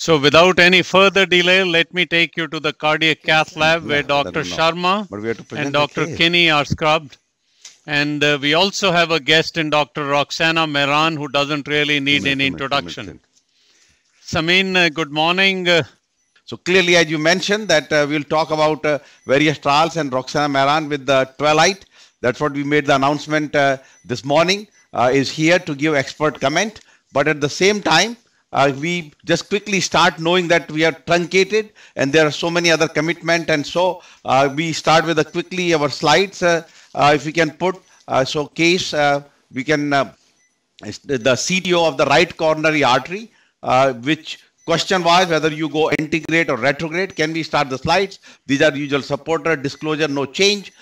So without any further delay, let me take you to the cardiac cath lab where Yeah, Dr. Sharma But we have to present and Dr. case. Kini are scrubbed. And uh, we also have a guest in Dr. Roxana Mehran who doesn't really need Make- any introduction. make- Samin, uh, good morning. Uh, So clearly, as you mentioned, that uh, we'll talk about uh, various trials and Roxana Mehran with the Twilight. That's what we made the announcement uh, this morning. Uh, is here to give expert comment, but at the same time, uh, we just quickly start knowing that we are truncated and there are so many other commitment, and so uh, we start with a quickly our slides. Uh, uh, if we can put uh, so case, uh, we can the CTO of the right coronary artery, which question was whether you go antegrade or retrograde. Can we start the slides? These are usual supporter disclosure, no change.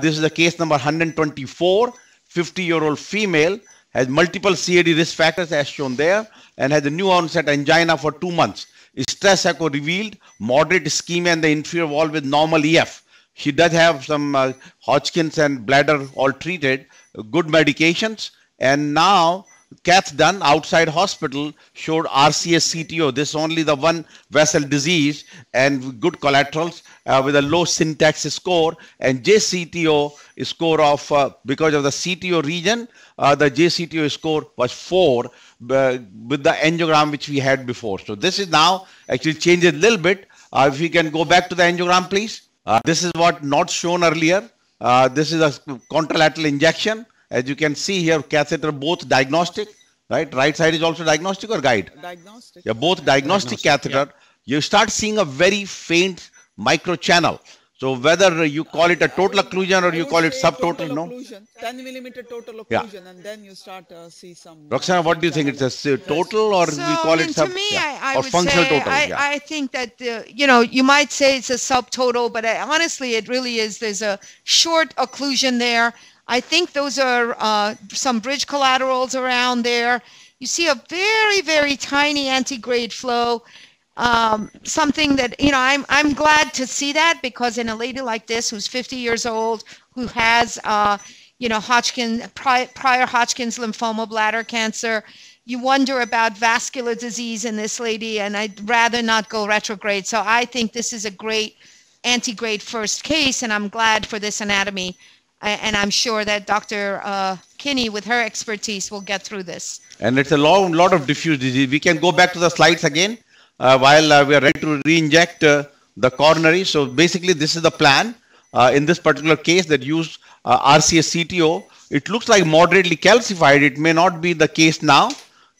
This is the case number 124, 50 year old female has multiple CAD risk factors as shown there and has a new onset angina for two months. Stress echo revealed moderate ischemia in the inferior wall with normal EF. She does have some uh, Hodgkin's and bladder all treated, good medications, and now cath done outside hospital showed RCA CTO. This is only the one vessel disease and good collaterals uh, with a low syntax score and JCTO score of uh, because of the CTO region, uh, the JCTO score was four uh, with the angiogram which we had before. So this is now actually changed a little bit. Uh, if we can go back to the angiogram, please. Uh, this is what not shown earlier. Uh, this is a contralateral injection. As you can see here, catheter both diagnostic, right? Right side is also diagnostic or guide? Diagnostic. Yeah, both diagnostic, catheter. You start seeing a very faint micro microchannel. So whether you call it a total occlusion or you call it say subtotal, total no? occlusion, 10 millimeter total Yeah. occlusion, and then you start uh, see some. uh, Roxana, what do you think? It's a total or So, we call I mean, it sub? to me, yeah. I, I or would functional say, total? I, yeah. I think that, uh, you know, you might say it's a subtotal, but I, honestly, it really is. There's a short occlusion there. I think those are uh, some bridge collaterals around there. You see a very, very tiny antegrade flow. Um, something that you know, I'm I'm glad to see that because in a lady like this who's 50 years old, who has uh, you know Hodgkin prior, prior Hodgkin's lymphoma, bladder cancer, you wonder about vascular disease in this lady, and I'd rather not go retrograde. So I think this is a great antegrade first case, and I'm glad for this anatomy. And I'm sure that Dr. Uh, Kini, with her expertise, will get through this. and it's a long lot of diffuse disease. We can go back to the slides again while uh, we are ready to re-inject uh, the coronary. So basically, this is the plan uh, in this particular case that used uh, RCA CTO. It looks like moderately calcified. It may not be the case now.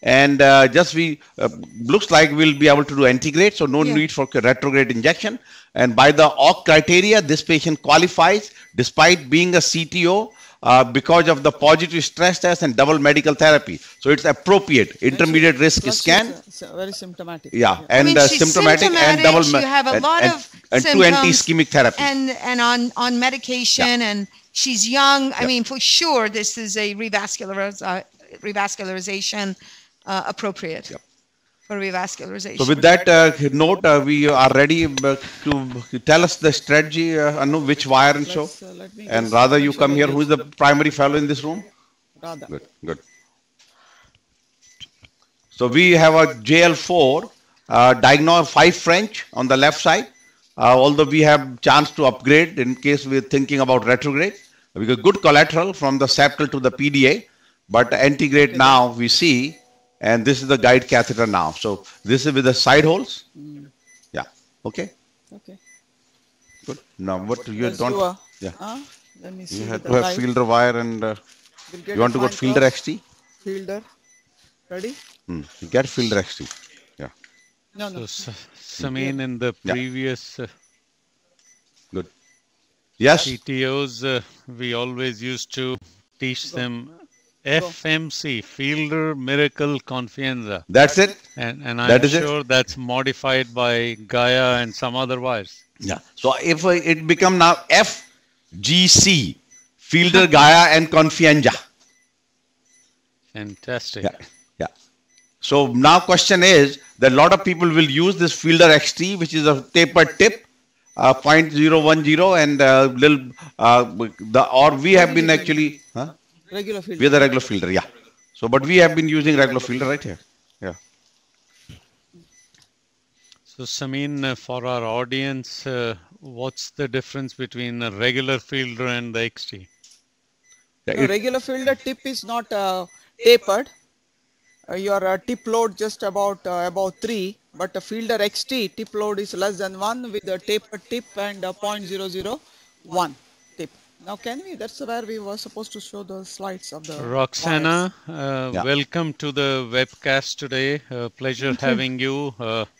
And uh, just we uh, looks like we'll be able to do antegrade, so no Yeah. need for retrograde injection. And by the OC criteria, this patient qualifies despite being a CTO uh, because of the positive stress test and double medical therapy. So it's appropriate. Intermediate risk Plus scan. very symptomatic. Yeah, and mean, uh, she's symptomatic, and double she have a and, lot and, of and two anti-ischemic therapy. and and on on medication and she's young i mean for sure this is a revasculariz- uh, revascularization uh, appropriate Yep. For revascularization So with that uh, note, uh, we are ready uh, to tell us the strategy, uh, Anu, which wire and so. Uh, And just rather you come here. Who is the primary fellow in this room? Radha. Good, good. So we have a JL4, uh, diagnose 5 French on the left side. Uh, although we have chance to upgrade in case we're thinking about retrograde. We got good collateral from the septal to the PDA, but antegrade now we see, and this is the guide catheter now. So this is with the side holes. Yeah. Okay. Okay. Good. Now what you Let's do don't? a- Yeah. Huh? Let me see. You have to have light. fielder wire and uh, We'll you want to go fine fielder curve. XT? Fielder. Ready? Hmm. You get fielder XT. Yeah. No, no. so, Samin, in the Yeah. previous uh, Good. Yes. CTOs, uh, we always used to teach them FMC, Fielder Miracle Confianza. That's it. And, and I'm is it? sure that's modified by Gaia and some other wires. Yeah. So if uh, it become now FGC, Fielder Gaia and Confianza. Fantastic. Yeah. Yeah. So now question is that a lot of people will use this Fielder XT, which is a tapered tip, uh, 0.010 and uh, little, uh, the, or we have been actually, huh? Regular fielder. We are the regular fielder, yeah. So, but we have been using regular fielder right here. Yeah. So, Samin, uh, for our audience, uh, what's the difference between a regular fielder and the XT? Yeah, The regular fielder tip is not uh, tapered. Uh, your uh, tip load just about uh, about three, but the fielder XT tip load is less than one with a tapered tip and a 0.001 tip. Now can we? That's where we were supposed to show the slides of the Roxana, uh, Yeah. welcome to the webcast today. Uh, pleasure having you. Uh, tons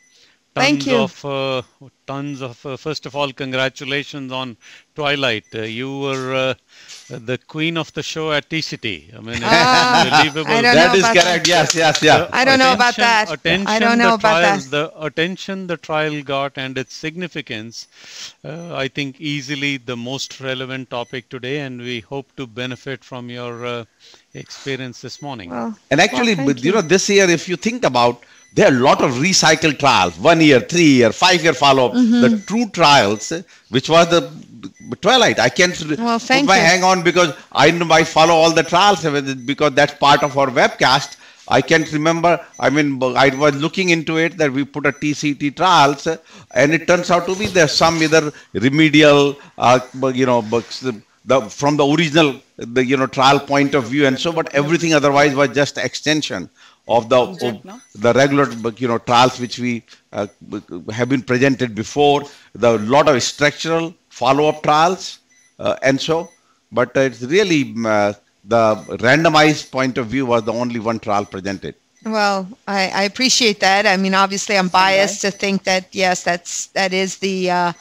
Thank you. of uh, tons of uh, first of all congratulations on twilight uh, you were uh, the queen of the show at tct i mean it's Ah, unbelievable I don't that know is correct. that. Yes, yes, yeah. I don't know about that. Attention I don't the know about trial, that. The attention the trial got and its significance, uh, I think easily the most relevant topic today, and we hope to benefit from your uh, experience this morning. Well, And actually, thank but, you you. know, this year, if you think about, there are a lot of recycled trials, one year, three year, five year follow up. Mm-hmm. The true trials, which was the twilight. I can't Well, put thank my you. hang on because I know I follow all the trials because that's part of our webcast. I can't remember. I mean, I was looking into it that we put a TCT trials, and it turns out to be there's some either remedial, uh, you know, books, the, the from the original, the you know trial point of view, and so. But everything otherwise was just extension of the Jack, of no? the regular you know trials which we uh, have been presented before. The lot of structural follow-up trials, uh, and so. But it's really uh, the randomized point of view was the only one trial presented. Well, I, I appreciate that. I mean, obviously, I'm biased to think that yes, that's that is the uh,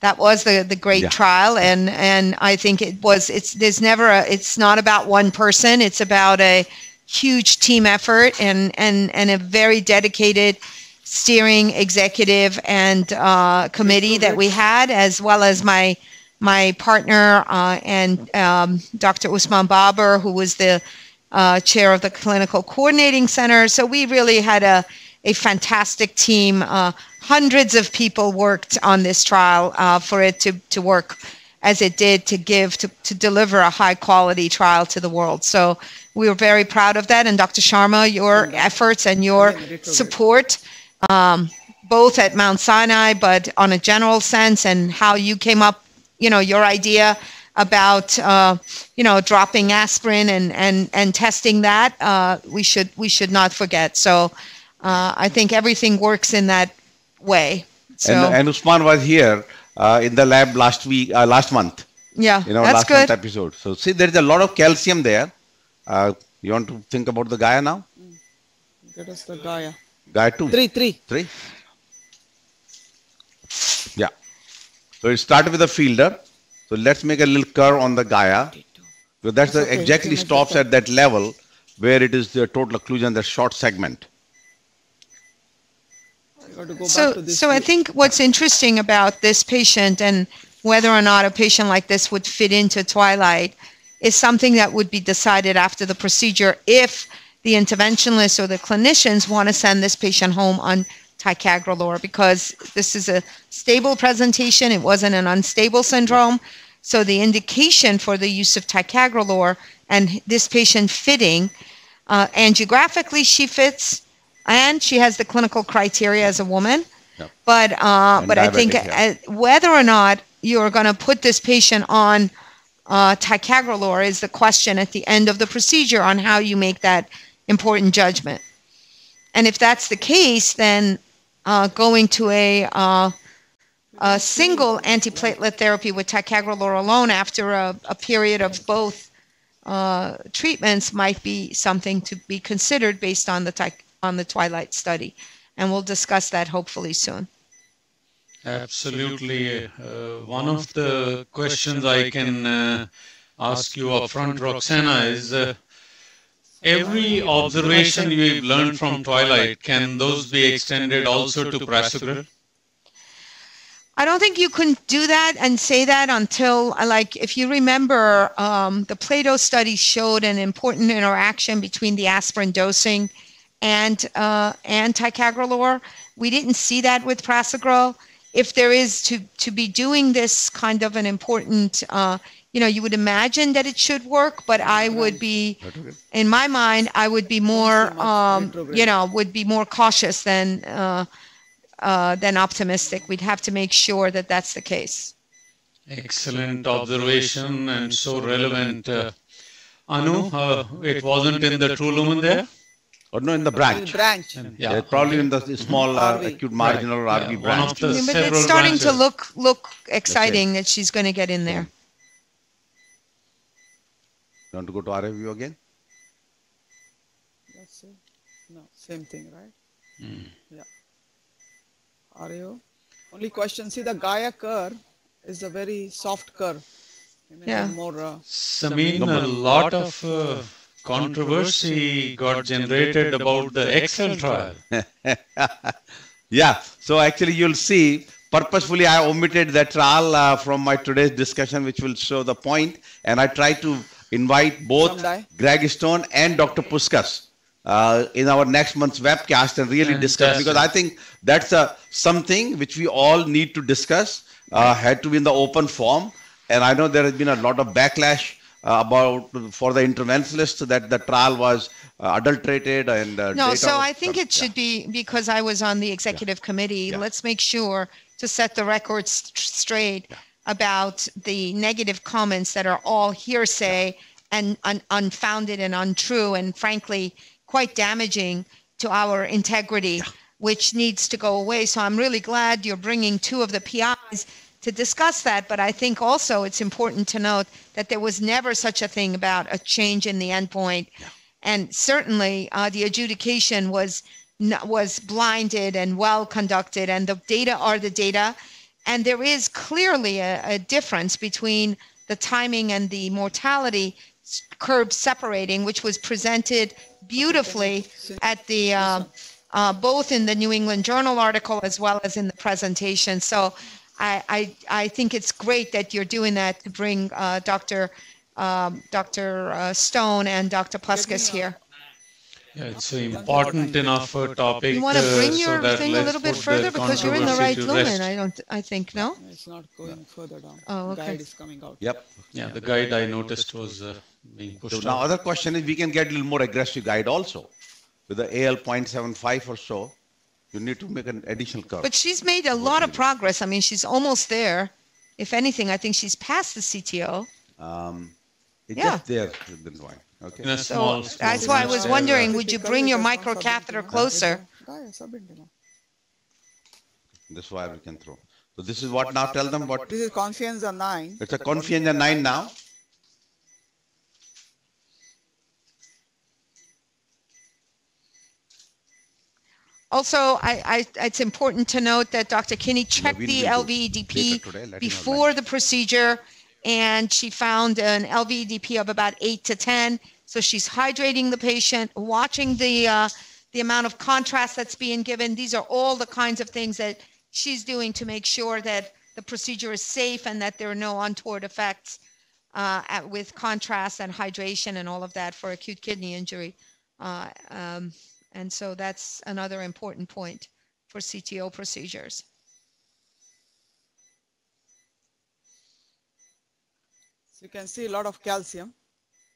that was the the great Yeah. trial, and and I think it was. It's there's never a. It's not about one person. It's about a huge team effort and and and a very dedicated steering executive and uh, committee that we had, as well as my my partner uh, and um, Dr. Usman Baber, who was the uh, chair of the clinical coordinating center. So we really had a, a fantastic team. Uh, hundreds of people worked on this trial uh, for it to, to work as it did to give, to, to deliver a high quality trial to the world. So we were very proud of that. And Dr. Sharma, your efforts and your support, um, both at Mount Sinai, but on a general sense, and how you came up, you know, your idea about uh, you know dropping aspirin and and and testing that uh, we should we should not forget. So uh, I think everything works in that way. So And, and Usman was here uh, in the lab last week, uh, last month. yeah, You know, that's last good. month episode. So see, there is a lot of calcium there. Uh, you want to think about the Gaia now? Get us the Gaia. Gaia two. Three, three. Three? Yeah. So it started with a fielder. So let's make a little curve on the Gaia. So that's the okay, exactly stops at that level where it is the total occlusion, the short segment. You got to go back to So, so I think what's interesting about this patient and whether or not a patient like this would fit into Twilight is something that would be decided after the procedure if the interventionalists or the clinicians want to send this patient home on ticagrelor because this is a stable presentation. It wasn't an unstable syndrome. So the indication for the use of ticagrelor and this patient fitting, uh, angiographically she fits, and she has the clinical criteria as a woman. Yep. But uh, but I think yeah. uh, whether or not you're going to put this patient on uh, ticagrelor is the question at the end of the procedure on how you make that important judgment. And if that's the case, then uh, going to a uh, a single antiplatelet therapy with ticagrelor alone after a, a period of both uh, treatments might be something to be considered based on the on the Twilight study, and we'll discuss that hopefully soon. Absolutely. Uh, one of the questions I can uh, ask you up front, Roxana, is uh, every observation we've learned from Twilight, can those be extended also to Prasugrel? I don't think you can do that and say that until, uh, like, if you remember, um, the Plato study showed an important interaction between the aspirin dosing and uh, and ticagrelor. We didn't see that with prasugrel. If there is to to be doing this kind of an important, uh, you know, you would imagine that it should work, but I would be, in my mind, I would be more, um, you know, would be more cautious than. Uh, uh, than optimistic. We'd have to make sure that that's the case. Excellent observation and so relevant. Uh, Anu, uh, it wasn't in the true lumen there? Or no, in the branch. Branch. Yeah, probably in the small uh, acute marginal or Yeah, RV one branch. of the I but it's starting to look look exciting that she's going to get in there. You want to go to RA view again? Let's see. No, same thing, right? Hmm. Yeah. RAO. Only question, see the Gaia curve is a very soft curve. You may Yeah. have More, uh, Samin, a lot of uh, controversy got generated about the Excel trial. Yeah, so actually you'll see purposefully I omitted that trial uh, from my today's discussion, which will show the point, and I try to invite both Greg Stone and Dr. Puskas uh, in our next month's webcast and really discuss because I think that's a something which we all need to discuss. Uh, had to be in the open form, and I know there has been a lot of backlash uh, about for the interventionalists that the trial was uh, adulterated and uh, No, so I think it yeah. should be because I was on the executive committee. Yeah. Let's make sure to set the record st- straight about the negative comments that are all hearsay and un- unfounded and untrue, and frankly, quite damaging to our integrity, which needs to go away. So I'm really glad you're bringing two of the PIs to discuss that. But I think also it's important to note that there was never such a thing about a change in the endpoint. And certainly uh, the adjudication was was blinded and well conducted and the data are the data. And there is clearly a, a difference between the timing and the mortality curve separating which was presented beautifully at the uh, uh, both in the new england journal article as well as in the presentation. So i i, I think it's great that you're doing that to bring uh, dr um, Dr. Uh, Stone and Dr. Puskas here. Yeah, it's an important enough uh, topic. You want to uh, bring so your that thing a little bit further because you're in the right controversy to lumen. I don't. I think no. it's not going further down. Oh, okay. Guide is coming out. Yep. Yeah, the guide I noticed was uh, being So pushed now out. other question is we can get a little more aggressive guide also. With the AL 0.75 or so, you need to make an additional curve. But she's made a lot of progress. I mean, she's almost there. If anything, I think she's past the CTO. Um, it's Yeah. just there, then why? Okay. So small, that's small why I was wondering, would you bring your it does not microcatheter closer? This wire we can throw. So this is what now tell them what This is Confianza 9. it's a Confianza 9 now. Also, I, I, it's important to note that Dr. Kini checked the LVEDP today, let him know before the procedure, and she found an LVEDP of about eight to 10. So she's hydrating the patient, watching the, uh, the amount of contrast that's being given. These are all the kinds of things that she's doing to make sure that the procedure is safe and that there are no untoward effects uh, at, with contrast and hydration and all of that for acute kidney injury. Uh, um, and so that's another important point for CTO procedures. So you can see a lot of calcium.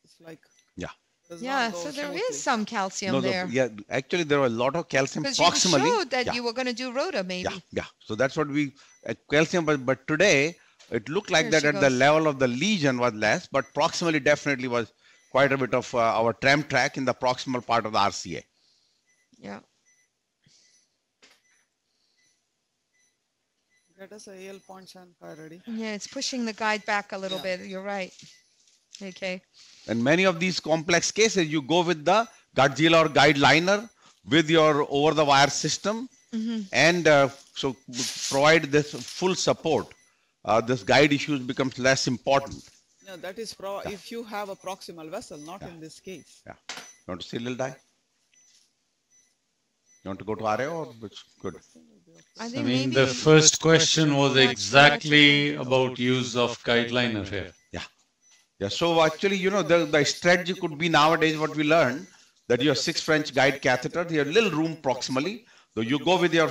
It's like Yeah. Yeah, so there smoothly. is some calcium No, the- there. yeah, actually there were a lot of calcium Because you showed that yeah, you were going to do rota, maybe. yeah, yeah. So that's what we uh, calcium, but but today it looked like Here that she at the level of the lesion was less, but proximally definitely was quite a bit of uh, our tram track in the proximal part of the RCA. Yeah. Get us a AL 0.75 ready. Yeah, it's pushing the guide back a little Yeah. bit. You're right. Okay. And many of these complex cases, you go with the Guidezilla or guide liner with your over the wire system and uh, so provide this full support. Uh, this guide issues becomes less important. No, that is pro if you have a proximal vessel, not in this case. Yeah. You want to see a little dye? You want to go to RA or which? Good. I I mean, the first question was exactly about use of guideliner here. Yeah. Yeah. So actually, you know, the, the strategy could be nowadays what we learned that your six French guide catheter, you have little room proximally. So you go with your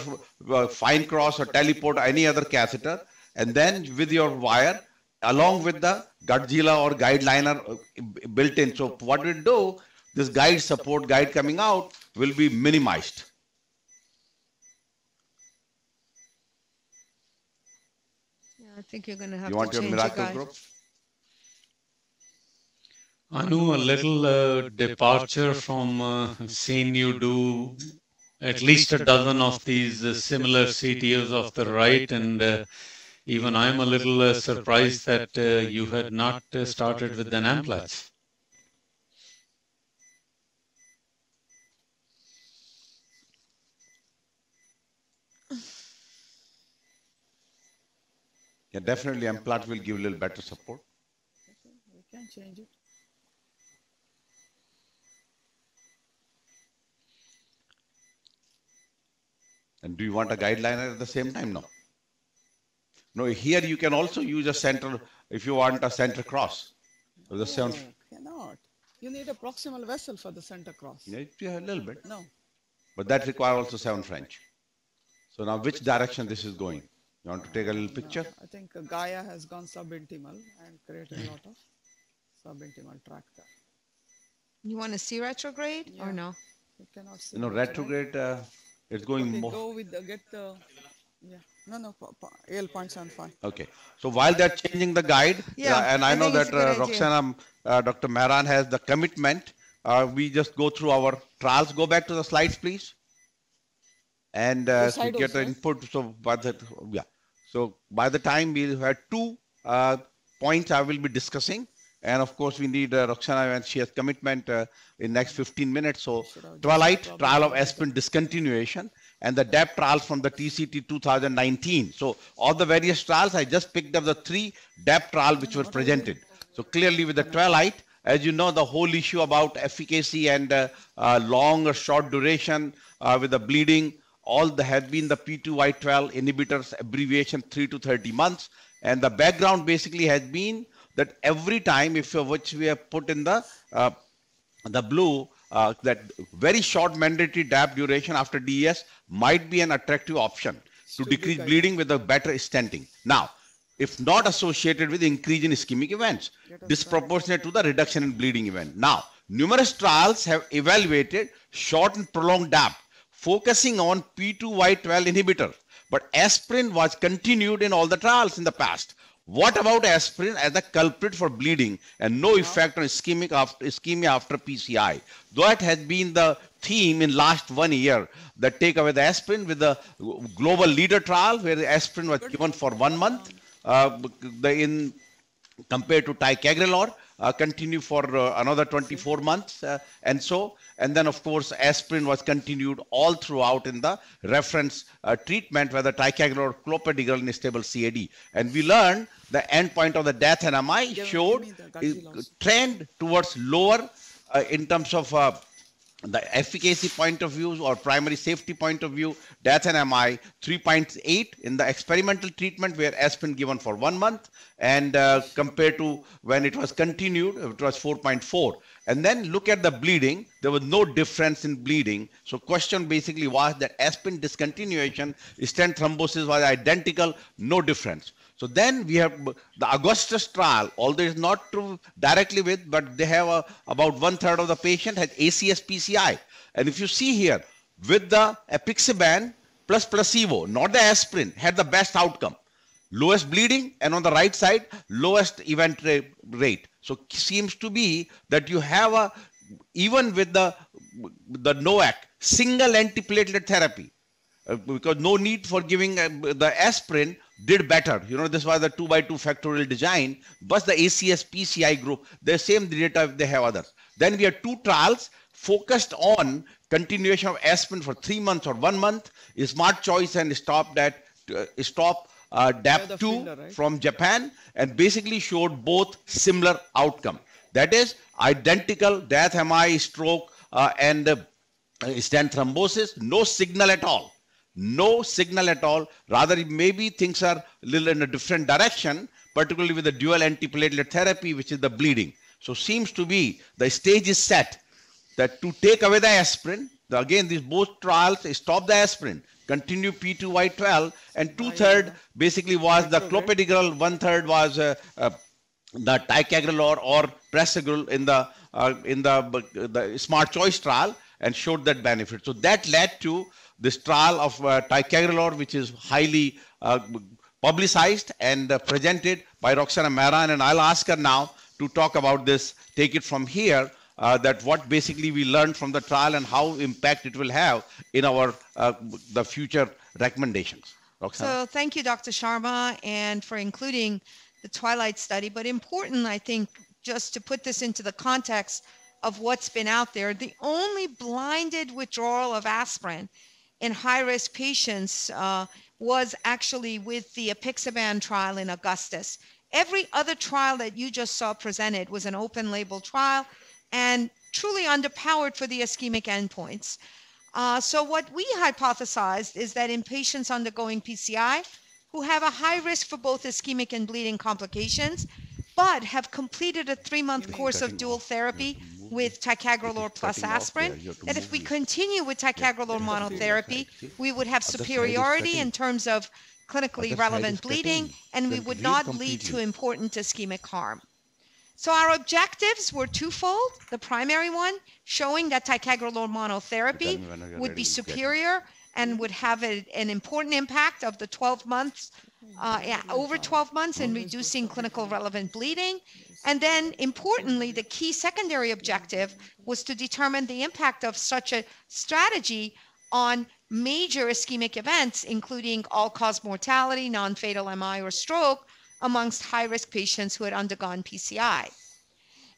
uh, fine cross or teleport, any other catheter, and then with your wire along with the Guidezilla or guide liner uh, built in. So what we do, this guide support guide coming out will be minimized. Yeah, I think you're going to have You to want your change your miracle guide. group? Anu, a little uh, departure from uh, seeing you do at least a dozen of these uh, similar CTOs of the right, and uh, even I'm a little uh, surprised that uh, you had not uh, started with the Amplatz. Yeah, definitely Amplat will give a little better support. We can change it. And do you want a guideliner at the same time? No. No, here you can also use a center if you want a center cross. With the No, cannot. You need a proximal vessel for the center cross. yeah, yeah, a little bit. No. But that requires also seven French. So now which direction this is going? You want to take a little picture? I think uh, Gaia has gone subintimal and created a lot of subintimal track there. You want to see retrograde Yeah. or no? You cannot see. You know, it, right? retrograde, uh, it's going Okay, more. go with the, get the, yeah, no, no, po- po- AL point seven five. Okay. So while they're changing the guide, Yeah, uh, and I, I know that uh. Roxana, uh, Dr. Mehran has the commitment. Uh, we just go through our trials. Go back to the slides, please. And uh, so side get the input. So by the yeah. So by the time we have two uh, points, I will be discussing. And of course, we need uh, Roxana and she has commitment uh, in next 15 minutes. So twilight trial of aspirin discontinuation and the DAP trials from the TCT 2019. So all the various trials, I just picked up the three DAP trials which were presented. So clearly with the twilight, as you know, the whole issue about efficacy and uh, uh, long or short duration uh, with the bleeding, all the had been the P2Y12 inhibitors abbreviation 3 to 30 months. And the background basically has been that every time, if which we have put in the uh, the blue, uh, that very short mandatory DAP duration after DES might be an attractive option to decrease bleeding with a better stenting. Now, if not associated with increase in ischemic events, disproportionate to the reduction in bleeding event. Now, numerous trials have evaluated short and prolonged DAP, focusing on P2Y12 inhibitor, but aspirin was continued in all the trials in the past. What about aspirin as a culprit for bleeding and no effect on ischemic after, ischemia after PCI? That has been the theme in last one year. That take away the aspirin with the global leader trial where the aspirin was given for one month. Uh, the in compared to ticagrelor continue for uh, another 24 months uh, and so and then of course aspirin was continued all throughout in the reference uh, treatment whether ticagrelor or clopidogrel in stable CAD and we learned the endpoint of the death NMI Give- showed give the Gachi a loss. trend towards lower uh, in terms of uh, the efficacy point of view or primary safety point of view, death MI 3.8 in the experimental treatment where aspirin given for one month and uh, compared to when it was continued, it was 4.4. And then look at the bleeding, there was no difference in bleeding. So question basically was that aspirin discontinuation, stent thrombosis was identical, no difference. So then we have the Augustus trial, although it's not true directly with, but they have a, about one third of the patient had ACS PCI. And if you see here, with the apixaban plus placebo, not the aspirin, had the best outcome. Lowest bleeding and on the right side, lowest event rate. So seems to be that you have a, even with the, the NOAC, single antiplatelet therapy, uh, because no need for giving uh, the aspirin did better. You know, this was the 2 by 2 factorial design, but the ACS PCI group, the same data if they have others. Then we have two trials focused on continuation of aspirin for three months or one month, smart choice and stop that, uh, stop uh, the DAP2 fielder, right? from Japan and basically showed both similar outcome. That is identical death, MI, stroke, uh, and uh, stent thrombosis, no signal at all. No signal at all. Rather, maybe things are a little in a different direction, particularly with the dual antiplatelet therapy, which is the bleeding. So seems to be the stage is set that to take away the aspirin, the, again, these both trials stop the aspirin, continue P2Y12, and two third basically was the clopidogrel, one third was uh, uh, the ticagrelor or prasugrel in the uh, in the the smart choice trial and showed that benefit. So that led to this trial of uh, ticagrelor, which is highly uh, publicized and uh, presented by Roxana Mehran. And I'll ask her now to talk about this, take it from here, uh, that what basically we learned from the trial and how impact it will have in our uh, the future recommendations. Roxana. So thank you, Dr. Sharma, and for including the Twilight study. But important, I think, just to put this into the context of what's been out there, the only blinded withdrawal of aspirin in high-risk patients uh, was actually with the apixaban trial in Augustus. Every other trial that you just saw presented was an open label trial and truly underpowered for the ischemic endpoints. Uh, so what we hypothesized is that in patients undergoing PCI who have a high risk for both ischemic and bleeding complications, but have completed a three-month course of dual therapy with ticagrelor plus aspirin, that if we continue with ticagrelor monotherapy, we would have superiority in terms of clinically relevant bleeding, and we would not lead to important ischemic harm. So our objectives were twofold. The primary one, showing that ticagrelor monotherapy would be superior and would have a, an important impact of the 12 months, uh, yeah, over 12 months in reducing clinical relevant bleeding. And then importantly, the key secondary objective was to determine the impact of such a strategy on major ischemic events, including all-cause mortality, non-fatal MI or stroke, amongst high-risk patients who had undergone PCI.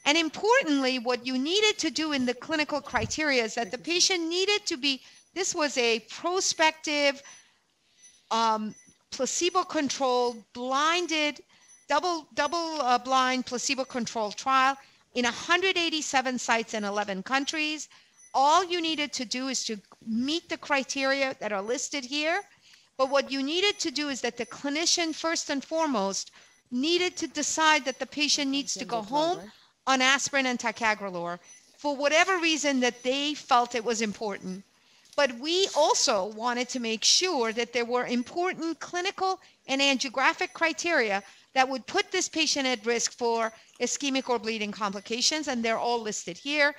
And importantly, what you needed to do in the clinical criteria is that the patient needed to be, this was a prospective, um, placebo-controlled, blinded, double, double uh, blind placebo-controlled trial in 187 sites in 11 countries. All you needed to do is to meet the criteria that are listed here but what you needed to do is that the clinician, first and foremost, needed to decide that the patient needs to go home on aspirin and ticagrelor for whatever reason that they felt it was important. But we also wanted to make sure that there were important clinical and angiographic criteria that would put this patient at risk for ischemic or bleeding complications, and they're all listed here.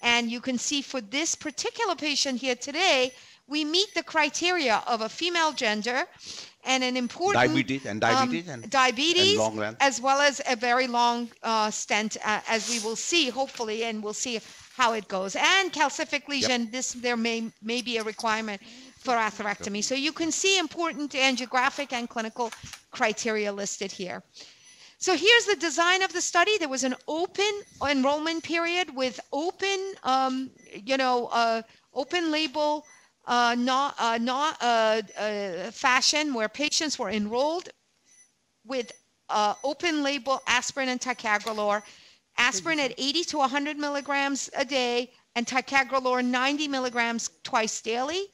And you can see for this particular patient here today, we meet the criteria of a female gender and an important diabetes and diabetes um, and, diabetes and as well as a very long uh, stent uh, as we will see hopefully and we'll see how it goes. And calcific lesion this there may may be a requirement for atherectomy. So you can see important angiographic and clinical criteria listed here. So here's the design of the study. There was an open enrollment period with open, um, you know, uh, open label uh, not, uh, not uh, uh, fashion where patients were enrolled with uh, open label aspirin and ticagrelor, aspirin at 80 to 100 milligrams a day, and ticagrelor 90 milligrams twice daily.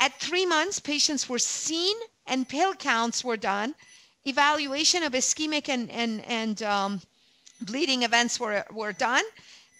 At three months, patients were seen and pill counts were done. Evaluation of ischemic and, and, and um, bleeding events were, were done.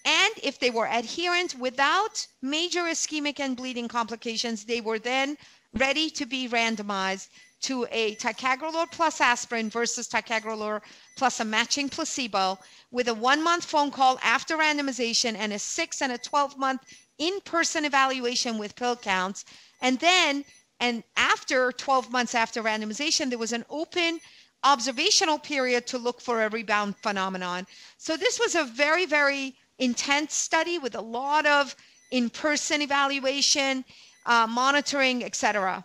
And if they were adherent without major ischemic and bleeding complications, they were then ready to be randomized to a ticagrelor plus aspirin versus ticagrelor plus a matching placebo with a one month phone call after randomization and a six and a 12 month in person evaluation with pill counts. And then, and after 12 months after randomization, there was an open observational period to look for a rebound phenomenon. So this was a very, very intense study with a lot of in-person evaluation, uh, monitoring, etc.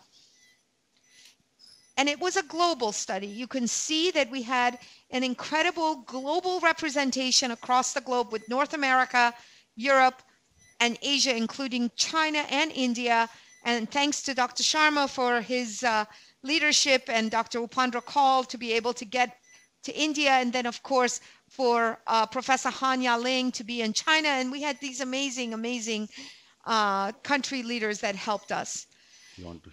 And it was a global study. You can see that we had an incredible global representation across the globe with North America, Europe, and Asia, including China and India. And thanks to Dr. Sharma for his uh, leadership and Dr. Upendra Kaul to be able to get to India. And then, of course, for uh, Professor Han Ya-ling to be in China. And we had these amazing, amazing uh, country leaders that helped us.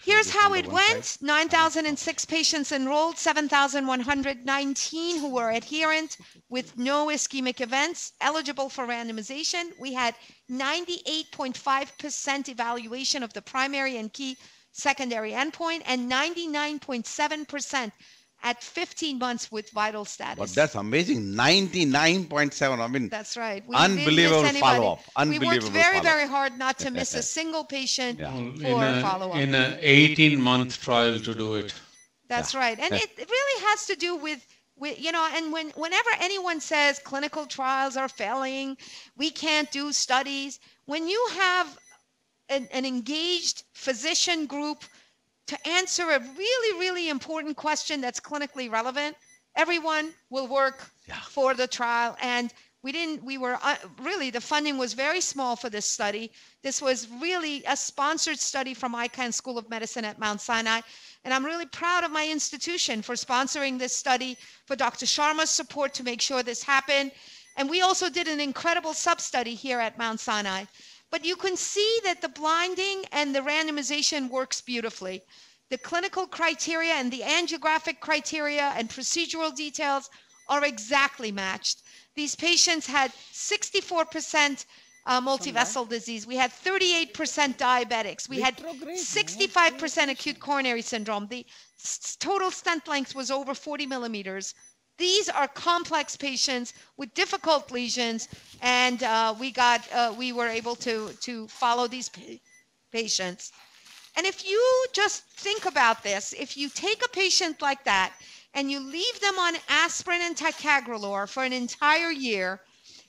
Here's how it went 9,006 patients enrolled, 7,119 who were adherent with no ischemic events, eligible for randomization. We had 98.5% evaluation of the primary and key secondary endpoint and 99.7% at 15 months with vital status. But that's amazing. 99.7. I mean, That's right. We unbelievable didn't miss follow-up. We worked Unbelievable very, very hard not to miss a single patient Yeah. in for a, follow-up. in an 18 month trial to do it. That's right. And it, it really has to do with with you know, and when whenever anyone says clinical trials are failing, we can't do studies, when you have an, an engaged physician group to answer a really, really important question that's clinically relevant, everyone will work Yeah. for the trial. And we didn't, we were uh, really, the funding was very small for this study. This was really a sponsored study from Icahn School of Medicine at Mount Sinai. And I'm really proud of my institution for sponsoring this study, for Dr. Sharma's support to make sure this happened. And we also did an incredible sub-study here at Mount Sinai. But you can see that the blinding and the randomization works beautifully. The clinical criteria and the angiographic criteria and procedural details are exactly matched. These patients had 64% uh, multivessel disease. We had 38% diabetics. We had 65% acute coronary syndrome. The total stent length was over 40 millimeters. These are complex patients with difficult lesions, and uh, we got uh, we were able to to follow these pa- patients. And if you just think about this, if you take a patient like that and you leave them on aspirin and ticagrelor for an entire year,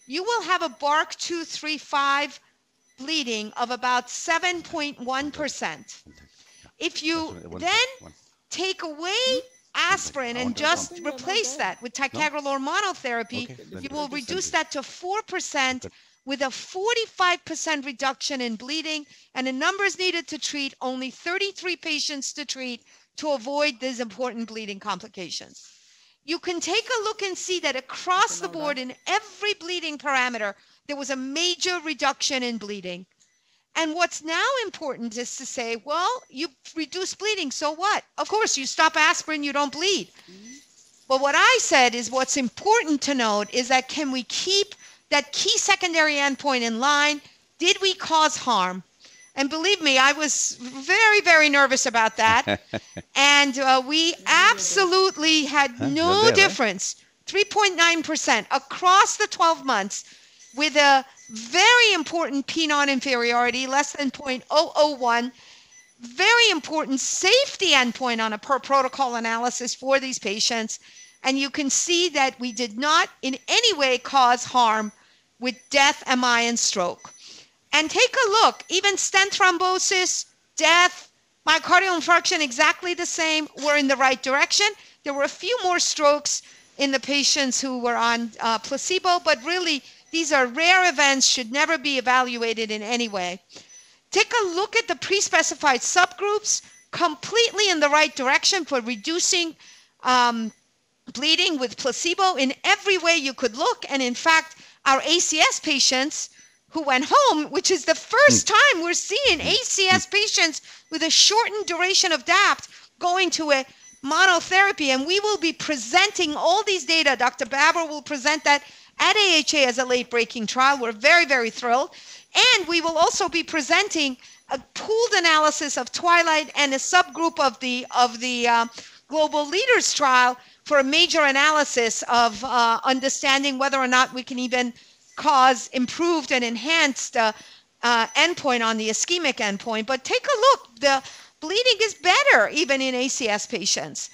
you will have a BARC 235 bleeding of about 7.1%. If you then take away aspirin and just replace that with ticagrelor monotherapy, Okay, you will reduce that to 4% with a 45% reduction in bleeding. And the numbers needed to treat only 33 patients to treat to avoid these important bleeding complications. You can take a look and see that across the now board in every bleeding parameter, there was a major reduction in bleeding. And what's now important is to say, well, you reduce bleeding, so what? Of course, you stop aspirin, you don't bleed. But what I said is what's important to note is that can we keep that key secondary endpoint in line? Did we cause harm? And believe me, I was very, very nervous about that. and uh, we absolutely had Huh? no difference 3.9% across the 12 months with a very important P non-inferiority, less than 0.001. Very important safety endpoint on a per protocol analysis for these patients. And you can see that we did not in any way cause harm with death, MI, and stroke. And take a look, even stent thrombosis, death, myocardial infarction, exactly the same, were in the right direction. There were a few more strokes in the patients who were on uh, placebo, but really these are rare events, should never be evaluated in any way. Take a look at the pre-specified subgroups, completely in the right direction for reducing um, bleeding with placebo in every way you could look. And in fact, our ACS patients who went home, which is the first hmm. time we're seeing hmm. ACS hmm. patients with a shortened duration of DAPT going to a monotherapy. And we will be presenting all these data. Dr. Baber will present that at AHA as a late breaking trial. We're very, very thrilled. And we will also be presenting a pooled analysis of Twilight and a subgroup of the of the uh, Global Leaders trial for a major analysis of uh, understanding whether or not we can even cause improved and enhanced uh, uh, endpoint on the ischemic endpoint. But take a look, the bleeding is better even in ACS patients.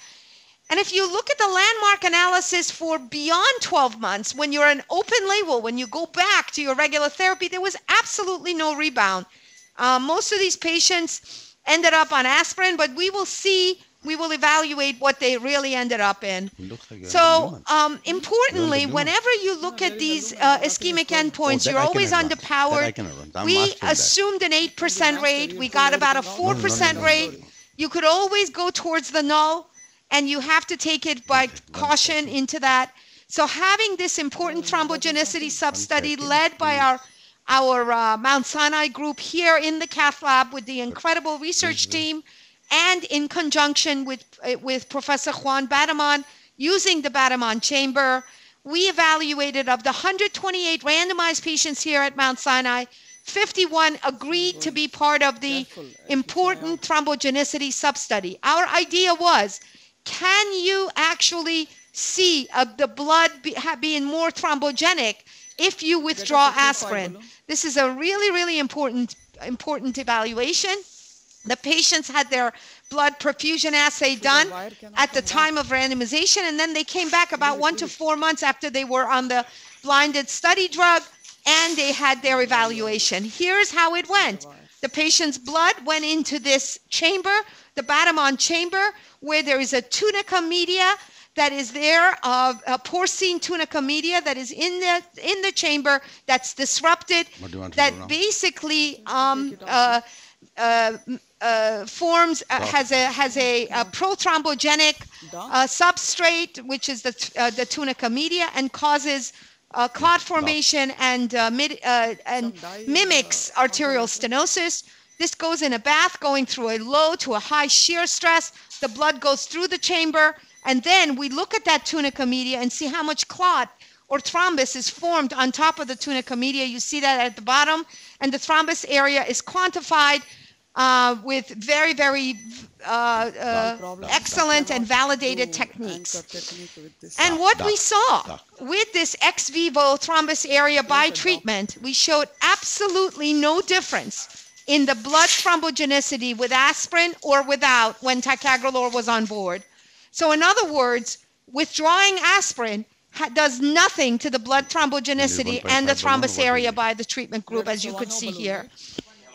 And if you look at the landmark analysis for beyond 12 months, when you're an open label, when you go back to your regular therapy, there was absolutely no rebound. Uh, most of these patients ended up on aspirin, but we will see, we will evaluate what they really ended up in. Like So, um, importantly, whenever you look at these uh, ischemic endpoints, Oh, you're always cannot run. That underpowered. cannot run. I'm We assumed an 8% rate. We got about a 4% no, no. rate. You could always go towards the null, and you have to take it by caution into that. So having this important thrombogenicity sub-study led by our our uh, Mount Sinai group here in the cath lab with the incredible research team, and in conjunction with uh, with Professor Juan Badimon using the Badimon chamber, we evaluated of the 128 randomized patients here at Mount Sinai, 51 agreed to be part of the important thrombogenicity sub-study. Our idea was, can you actually see uh, the blood be, being more thrombogenic if you withdraw aspirin? This is a really, really important important evaluation. The patients had their blood perfusion assay done at the time of randomization, and then they came back about one to four months after they were on the blinded study drug, and they had their evaluation. Here's how it went. The patient's blood went into this chamber, the Badimon chamber, where there is a tunica media that is there, uh, a porcine tunica media that is in the in the chamber that's disrupted, What do you want to that basically um, uh, uh, uh, forms uh, has a has a, a prothrombogenic uh, substrate, which is the t- uh, the tunica media, and causes uh, clot formation and uh, mid, uh, and mimics uh, arterial stenosis. This goes in a bath, going through a low to a high shear stress. The blood goes through the chamber, and then we look at that tunica media and see how much clot or thrombus is formed on top of the tunica media. You see that at the bottom, and the thrombus area is quantified uh, with very, very uh, uh, excellent and validated techniques. anchor technique with this. And what we saw with this ex vivo thrombus area by treatment, we showed absolutely no difference in the blood thrombogenicity with aspirin or without when ticagrelor was on board. So, in other words, withdrawing aspirin ha- does nothing to the blood thrombogenicity and the 1.5 thrombus area by the treatment group, as you the could see here.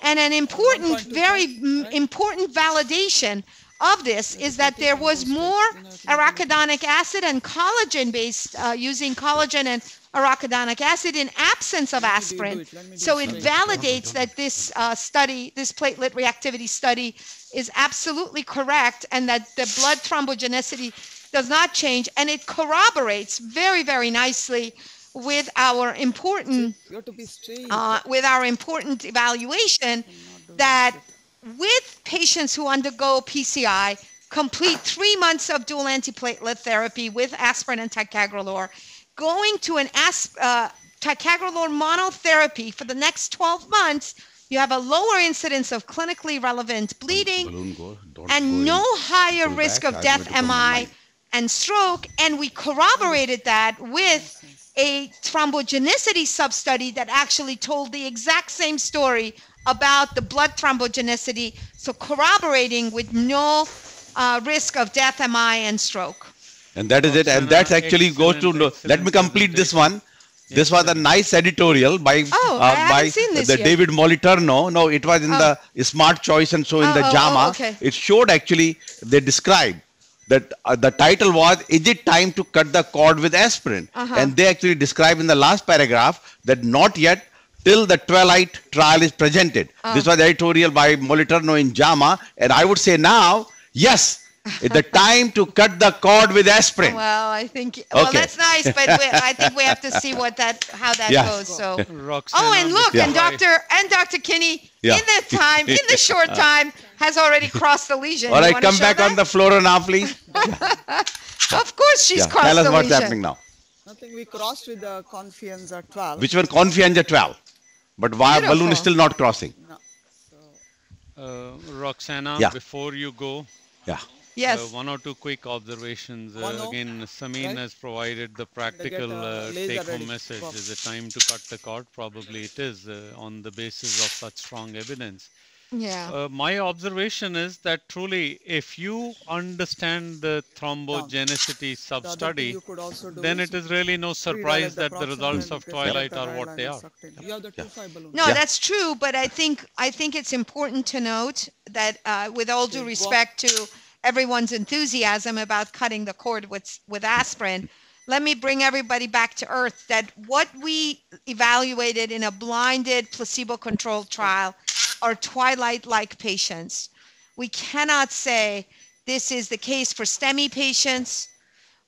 And an important, very important validation of this is that there was more arachidonic acid and collagen based, uh, using collagen and arachidonic acid in absence of Let me do aspirin. it, let me do So it. it validates that this uh, study, this platelet reactivity study, is absolutely correct and that the blood thrombogenicity does not change. And it corroborates very, very nicely with our important You have to be straight. uh, with our important evaluation that with patients who undergo PCI, complete three months of dual antiplatelet therapy with aspirin and ticagrelor, going to an asp- uh, ticagrelor monotherapy for the next 12 months, you have a lower incidence of clinically relevant bleeding go, and no higher risk back, of death going to come on MI and stroke. And we corroborated that with a thrombogenicity sub-study that actually told the exact same story about the blood thrombogenicity. So corroborating with no uh, risk of death MI and stroke. And that is it. And Roxana, that's actually goes to. excellent, Let me complete this presentation. one. This was a nice editorial by Oh, uh, by the yet. David Moliterno. No, it was in Oh. the Smart Choice and so in Oh, the oh, oh, JAMA. okay. It showed actually they described that uh, the title was "Is it time to cut the cord with aspirin?" Uh-huh. And they actually describe in the last paragraph that not yet till the twilight trial is presented. Oh. This was editorial by Moliterno in JAMA, and I would say now, yes. It's the time to cut the cord with aspirin. Well, I think well Okay. that's nice, but we, I think we have to see what that how that Yeah. goes. So. Roxana, Oh, and look, before and Dr. and Dr. Kini, Yeah. in the time, in the short time, has already crossed the lesion. All You right, wanna come show back on the floor now, please. Of course, she's Yeah, crossed tell us what's lesion. happening now. Nothing. We crossed with the Confianza 12. Which one? Confianza 12. But why balloon is still not crossing? No. Uh, Roxana, Yeah. before you go, Yeah. Yes. uh, one or two quick observations. Uh, oh, again, Samin right? has provided the practical uh, laser ready. take-home message. Is it time to cut the cord? Probably it is uh, on the basis of such strong evidence. Yeah. Uh, my observation is that truly, if you understand the thrombogenicity The other thing sub-study, you could also do then is it is really no surprise that the results of Twilight are what they are. sucked. You have the two five. No, Yeah. that's true, but I think I think it's important to note that, uh, with all due respect to everyone's enthusiasm about cutting the cord with with aspirin, let me bring everybody back to earth. That what we evaluated in a blinded, placebo-controlled trial are twilight-like patients. We cannot say this is the case for STEMI patients.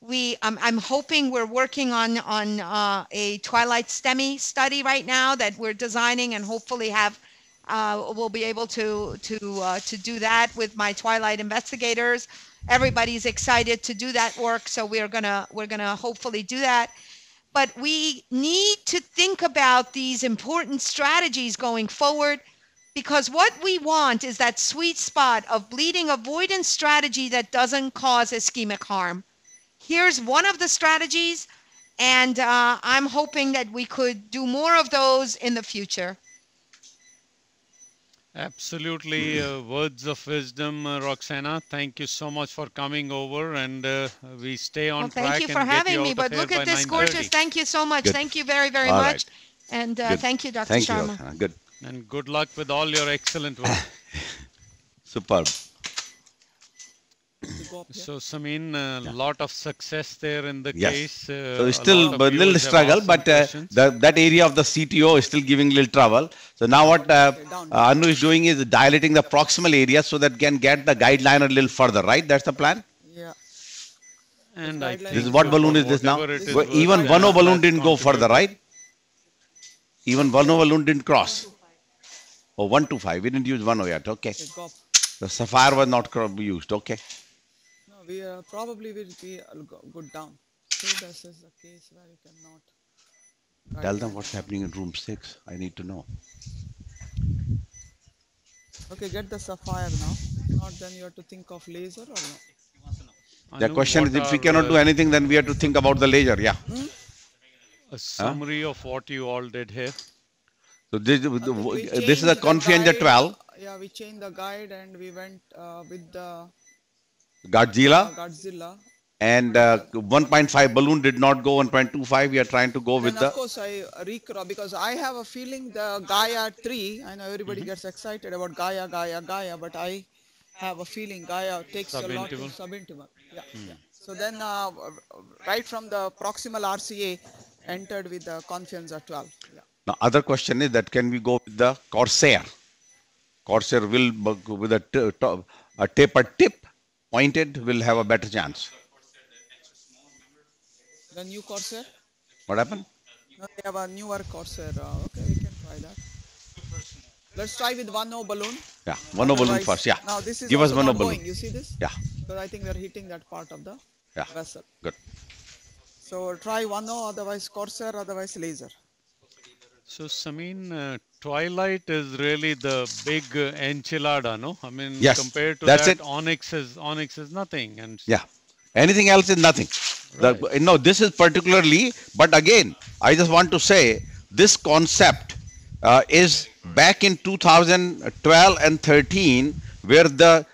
We, I'm, I'm hoping we're working on on uh, a Twilight STEMI study right now that we're designing and hopefully have uh, we'll be able to to uh, to do that with my Twilight investigators. Everybody's excited to do that work, so we're gonna we're gonna hopefully do that. But we need to think about these important strategies going forward because what we want is that sweet spot of bleeding avoidance strategy that doesn't cause ischemic harm. Here's one of the strategies, and uh, I'm hoping that we could do more of those in the future. Absolutely, uh, words of wisdom, uh, Roxana. Thank you so much for coming over, and uh, we stay on Well, track. thank you for get having you me. But look at this 9:30. gorgeous. Thank you so much. Good. Thank you very, very All much. right. And uh, thank you, Dr. Thank. Sharma. Roxana. Good. And good luck with all your excellent work. Superb. To go up so, Samin, a lot of success there in the Yes. case. Uh, So it's still a little viewers struggle, but some uh, the, that area of the CTO is still giving little trouble. So now what uh, uh, Anu is doing is dilating the proximal area so that can get the guideline a little further, right? That's the plan? Yeah. and I think This is what uh, balloon is this now? whatever it is Well, worth, Even uh, one O balloon didn't go further, right? Even one O balloon didn't cross. Oh, one to five. We didn't use one O yet. Okay. Okay, go up. The sapphire was not cro- used. Okay. No, we uh, probably will be uh, go, good down. So this is the case where you cannot. Tell them what's happening in room six. I need to know. Okay, get the sapphire now. Not then you have to think of laser or no. The question is if we cannot uh, do anything, then we have to think about the laser. Yeah. A summary of what you all did here. So this, I this is a changed the 12, Yeah, we changed the guide and we went uh, with the uh, Guidezilla, Guidezilla. and uh, 1.5 balloon did not go 1.25. We are trying to go with Then the. of course I recross because I have a feeling the Gaia 3, I know everybody Mm-hmm. gets excited about Gaia, Gaia, Gaia, but I have a feeling Gaia takes a lot of Subintimal. subintimal. Yeah, Hmm. yeah. So then uh, right from the proximal RCA entered with the Confianza 12. Yeah. Now, other question is that can we go with the Corsair? Corsair will with a, a tapered tip, pointed, will have a better chance. The new Corsair? What happened? No, we have a newer Corsair. Uh, okay, we can try that. Let's try with one O balloon. Yeah, one O balloon first. Yeah. Now this is Give us also one O balloon. going. You see this? Yeah, Because I think we are hitting that part of the yeah. vessel. Good. So try one O, otherwise Corsair, otherwise laser. So, Samin, uh, Twilight is really the big uh, enchilada, no? I mean, Yes, compared to that's that, it. Onyx is Onyx is nothing. And Yeah. Anything else is nothing. The, no, this is particularly, but again, I just want to say this concept uh, is back in 2012 and 13 where the,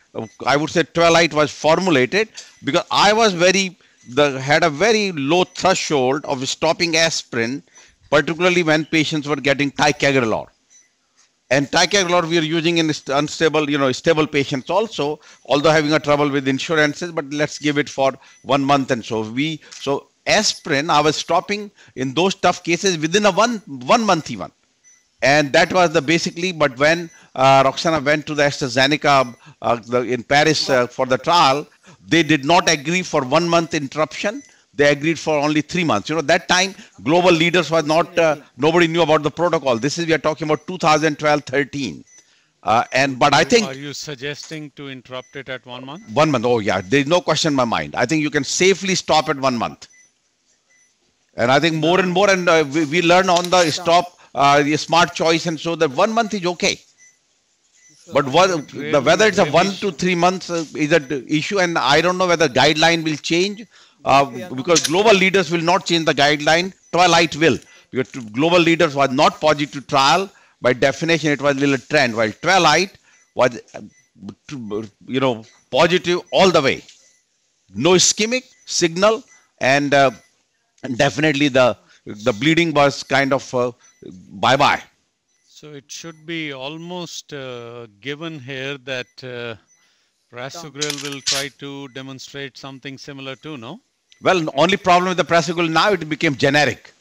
I would say, twilight was formulated because I was very, the, had a very low threshold of stopping aspirin, particularly when patients were getting ticagrelor. And ticagrelor we are using in unstable, you know, stable patients also, although having a trouble with insurances, but let's give it for one month and so we, so aspirin, I was stopping in those tough cases within a one, one month even. And that was the basically, but when uh, Roxana went to the AstraZeneca uh, the, in Paris uh, for the trial, they did not agree for one month interruption. They agreed for only three months. You know, that time global leaders were not, uh, nobody knew about the protocol. This is, we are talking about 2012 13. Uh, and, but I think are you suggesting to interrupt it at one month? one month, oh yeah, there's no question in my mind. I think you can safely stop at one month. And I think more and more, and uh, we, we learn on the stop, uh, the smart choice, and so that one month is okay. But what, the, whether it's a one to three months uh, is an issue, and I don't know whether guideline will change uh, because global leaders will not change the guideline. Twilight will because global leaders was not positive to trial. By definition, it was a little trend. While Twilight was, uh, you know, positive all the way. No ischemic signal, and, uh, definitely the the bleeding was kind of uh, bye bye. So it should be almost uh, given here that uh, Prasugrel will try to demonstrate something similar too, no? Well, the only problem with the practical now it became generic.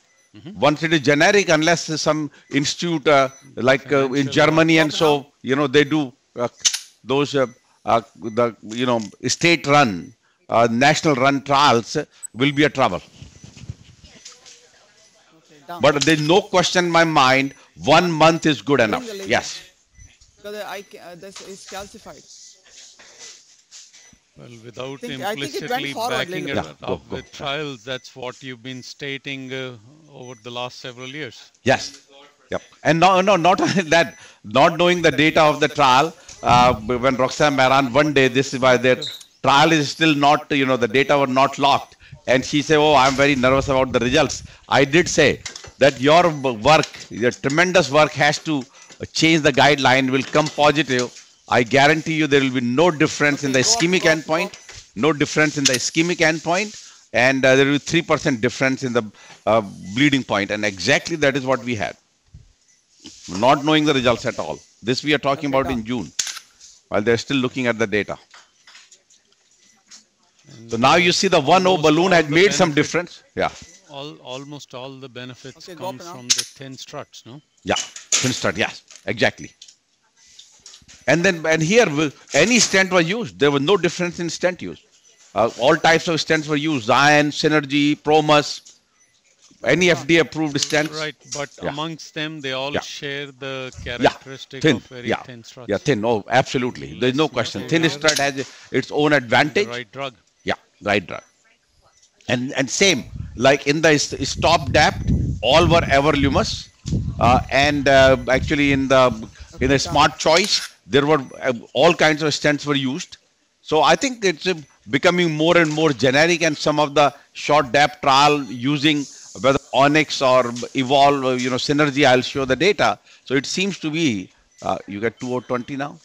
Once it is generic, unless some institute uh, like uh, in Germany and so you know they do uh, those uh, uh, the you know state run, uh, national run trials uh, will be a trouble. But there's no question in my mind. One month is good enough. Yes. because I, ca- uh, this is calcified. Well, without think- I it implicitly backing it bit. up Yeah, go, go, with trials, that's what you've been stating uh, over the last several years. Yes. Yep. And no, no, not that, not knowing the data of the trial, uh, when Roxanne Mehran, one day, this is why their trial is still not, you know, the data were not locked. And she said, oh, I'm very nervous about the results. I did say that your work, your tremendous work has to uh, change the guideline, will come positive. I guarantee you there will be no difference in the Okay, go up, ischemic go up, go endpoint, no difference in the ischemic endpoint, and uh, there will be 3% difference in the uh, bleeding point, and exactly that is what we had. Not knowing the results at all. This we are talking about in. June, while they're still looking at the data. So now you see the 1O almost balloon all had made some difference. Yeah. All, almost all the benefits Okay, come from the thin struts, no? Yeah, thin strut, yes, exactly. And then, and here, any stent was used. There was no difference in stent use. Uh, all types of stents were used, Xience, Synergy, Promus, any FDA-approved stents. Right, but Yeah. amongst them, they all Yeah. share the Yeah, characteristic thin, of very yeah, thin struts. yeah, thin, oh, absolutely. There's no question. Thin strut has its own The advantage. right drug. Yeah, right drug. And and same like in the STOPDAPT, all were everolimus, uh, and uh, actually in the in the smart choice there were uh, all kinds of stents were used. So I think it's uh, becoming more and more generic, and some of the short DAPT trial using whether Onyx or Evolve, uh, you know, Synergy. I'll show the data. So it seems to be uh, you get 2020 now.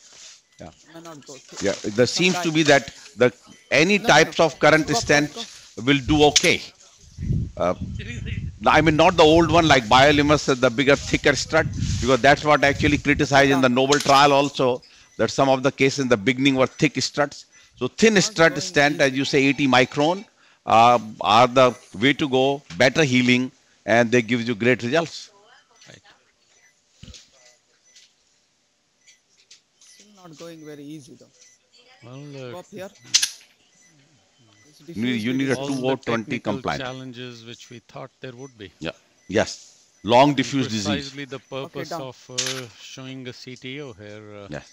Yeah. May not go through. Yeah, there seems to be that the any types of current Go, go, stent will do okay. Uh, I mean, not the old one like Biolimus, the bigger, thicker strut, because that's what actually criticized in the Noble trial also, that some of the cases in the beginning were thick struts. So thin strut stent, as you say, 80 micron, uh, are the way to go, better healing, and they give you great results. Right. Still not going very easy though. Well, Go uh, up here. It's You need- you diffused need a with all two the volt 20 technical compliant. challenges which we thought there would be. Yeah. Yes. Long diffuse disease. Precisely the purpose done. of uh, showing a CTO here, uh, Yes.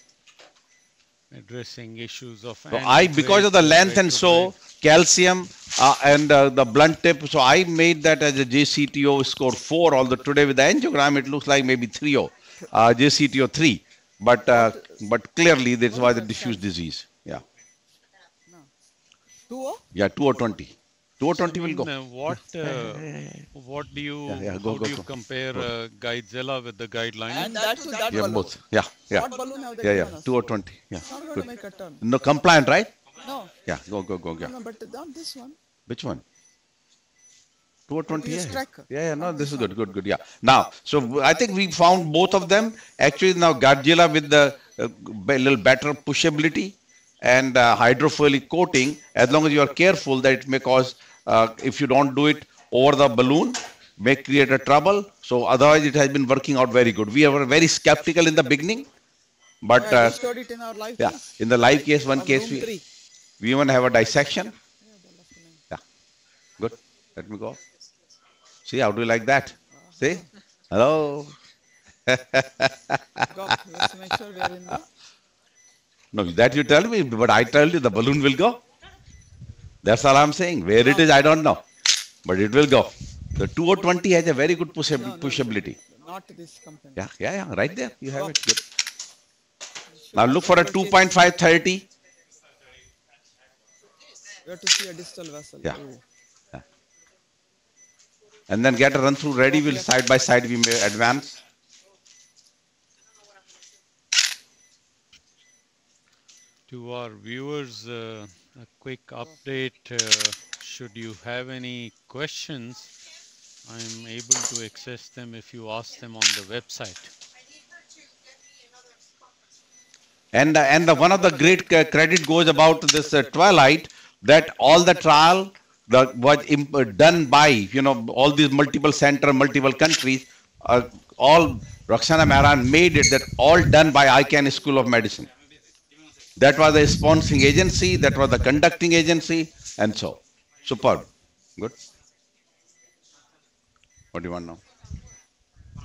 addressing issues of. So I, because of the length and so calcium uh, and uh, the blunt tip, so I made that as a JCTO score 4, although today with the angiogram it looks like maybe 3 uh, JCTO 3. But uh, but clearly this was a diffuse disease. Yeah. 2 or Two oh? Yeah, 2020. 2020 will go. Uh, what uh, what do you Yeah, yeah, go, how go, do you go. compare uh, Guidezilla with the guideline? And that to that Yeah, balloon. both. Yeah, yeah. What balloon have they Yeah, yeah. given us? 2020. Yeah. It's not Good. make a turn. No, compliant, right? No, Yeah, go, go, go, no, yeah. no, but not this one. Which one? 220, Use yeah. track. Yeah, yeah, no, this is good, good, good, yeah. Now, so I think we found both of them. Actually, now Guidezilla with the uh, little better pushability and uh, hydrophilic coating, as long as you are careful that it may cause, uh, if you don't do it over the balloon, may create a trouble. So otherwise, it has been working out very good. We were very skeptical in the beginning, but Yeah, uh, we showed it in our live yeah, case. in the live case, one On case we, three. we even have a dissection. Yeah, good. Let me go. See, how do you like that? See? Hello? Go, let's make sure we are in the. No, that you tell me, but I tell you the balloon will go. That's all I'm saying. Where it is, I don't know. But it will go. The 2020 has a very good No, no, pushability. Not this company. Yeah, yeah, yeah, right there. You have it. Good. Now look for a 2.530. We have to see a distal vessel. Yeah. Ooh. And then get a run through ready. We'll side by side we may advance. To our viewers, uh, a quick update. Uh, should you have any questions, I'm able to access them if you ask them on the website. And, uh, and one of the great uh, credit goes about this uh, Twilight that all the trial that was uh, done by, you know, all these multiple center, multiple countries, all Roxana Mehran made it that all done by Icahn School of Medicine. That was the sponsoring agency, that was the conducting agency, and so. Superb. Good. What do you want now?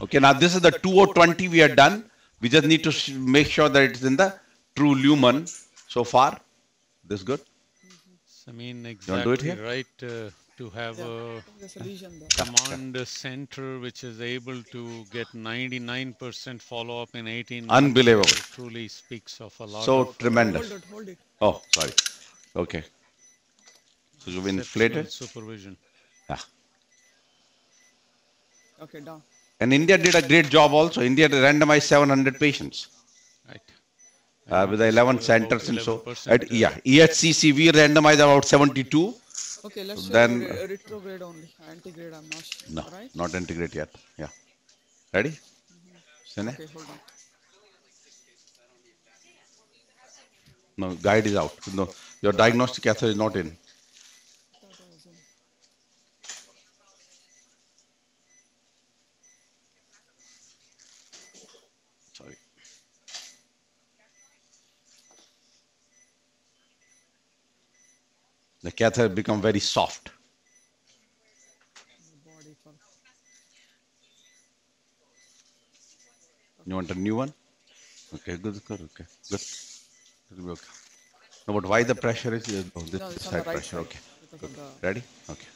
Okay, now this is the 2020 we are done. We just need to make sure that it's in the true lumen so far. This good? I mean, wanna do it exactly here? right. Uh, to have Yeah, a a command center which is able to get 99% follow up in 18 months Unbelievable. truly speaks of a lot So of tremendous. Hold it, hold it. Oh, sorry. Okay. So you've inflated? supervision. Yeah. Okay, down. And India did a great job also. India randomized 700 patients Right. uh, with the 11 centers and so. 11%, At, yeah, EHCC we randomized about 72. Okay, let's Then- then, re- retrograde only. Antegrade, I'm not sure. No, Right? not antegrade yet. Yeah. Ready? Mm-hmm. Sine? Okay, hold on. No, guide is out. No, your diagnostic catheter is not in. Thought I was in. Sorry. The catheter become very soft. You want a new one? Okay, good, good, okay, good. It'll be okay. No, but why the pressure is, oh, this No, it's on side the right pressure, side okay. because of the Ready? Okay.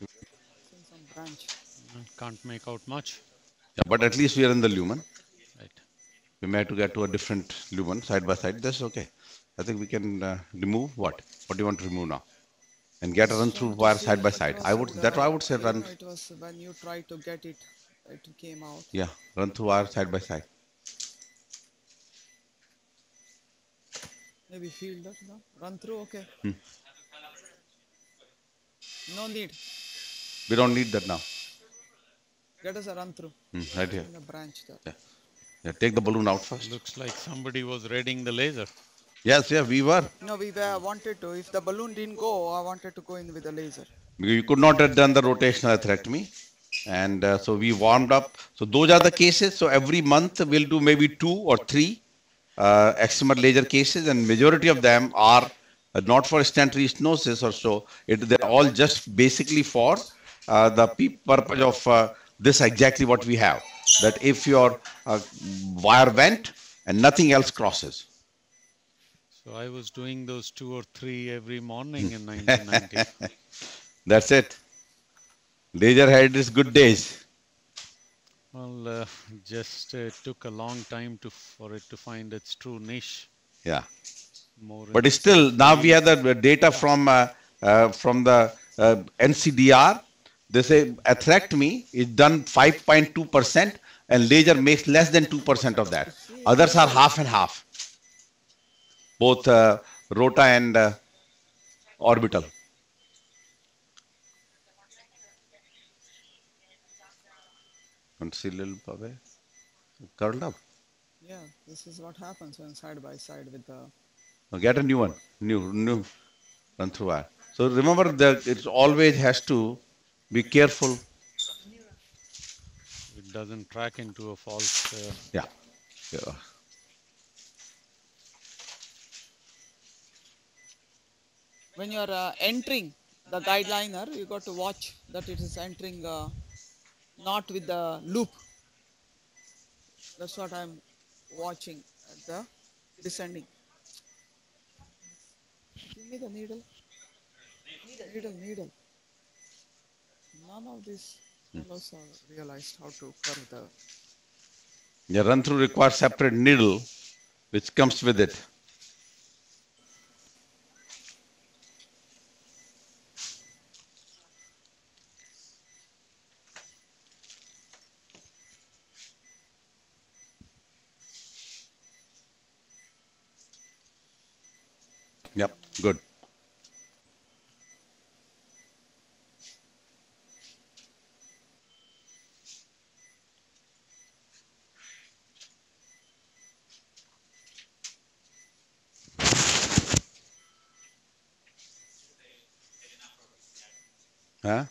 in some branch. Can't make out much. Yeah, but at least we are in the lumen. We may have to get to a different lumen side by side. That's okay. I think we can uh, remove what? What do you want to remove now? And get a run through wire side by side. I would, that's why I would say run, it was when you tried to get it, it came out. yeah, run through wire side by side. Maybe feel that, no? Run through, okay. Hmm. No need. We don't need that now. Get us a run through Hmm, right here. in the branch there. Yeah. Yeah, take the balloon out first. Looks like somebody was reading the laser. Yes, yeah, we were. No, we were wanted to. If the balloon didn't go, I wanted to go in with the laser. You could not have done the rotational atherectomy. And uh, so we warmed up. So those are the cases. So every month we'll do maybe two or three uh, excimer laser cases, and majority of them are uh, not for stent restenosis or so. It, they're all just basically for uh, the purpose of uh, this exactly what we have. That if your uh, wire went and nothing else crosses. So I was doing those two or three every morning in 1990. That's it. Laser had its good days. well, uh, just uh, took a long time to for it to find its true niche. Yeah. More But it's still now we have the data from uh, uh, from the uh, NCDR. They say atherectomy is done 5.2 percent, and laser makes less than two percent of that. Others are half and half, both uh, rota and uh, orbital. To see little away? Curled up. Yeah, this is what happens when side by side with the. Now get a new one, new, new, run through wire. So remember that it always has to be careful. It doesn't track into a false. Uh, Yeah. yeah. When you're uh, entering the guideliner, you got to watch that it is entering uh, not with the loop. That's what I'm watching at the descending. Give me the needle. Needle, needle. None of these fellows have realized how to curve the. The run through requires separate needle, which comes with it. Yep, good. Huh?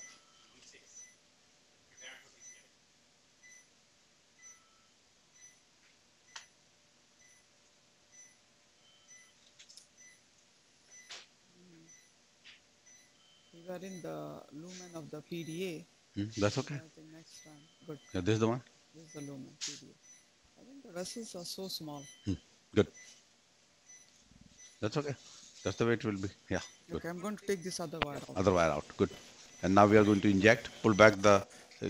We were in the lumen of the PDA. Hmm, That's okay. Next time. Good. Yeah, this is the one. This is the lumen PDA. I think the vessels are so small. Good. That's okay. That's the way it will be. Yeah. Good. Okay, I'm going to take this other wire out. Other wire out. Good. And now we are going to inject, pull back the uh,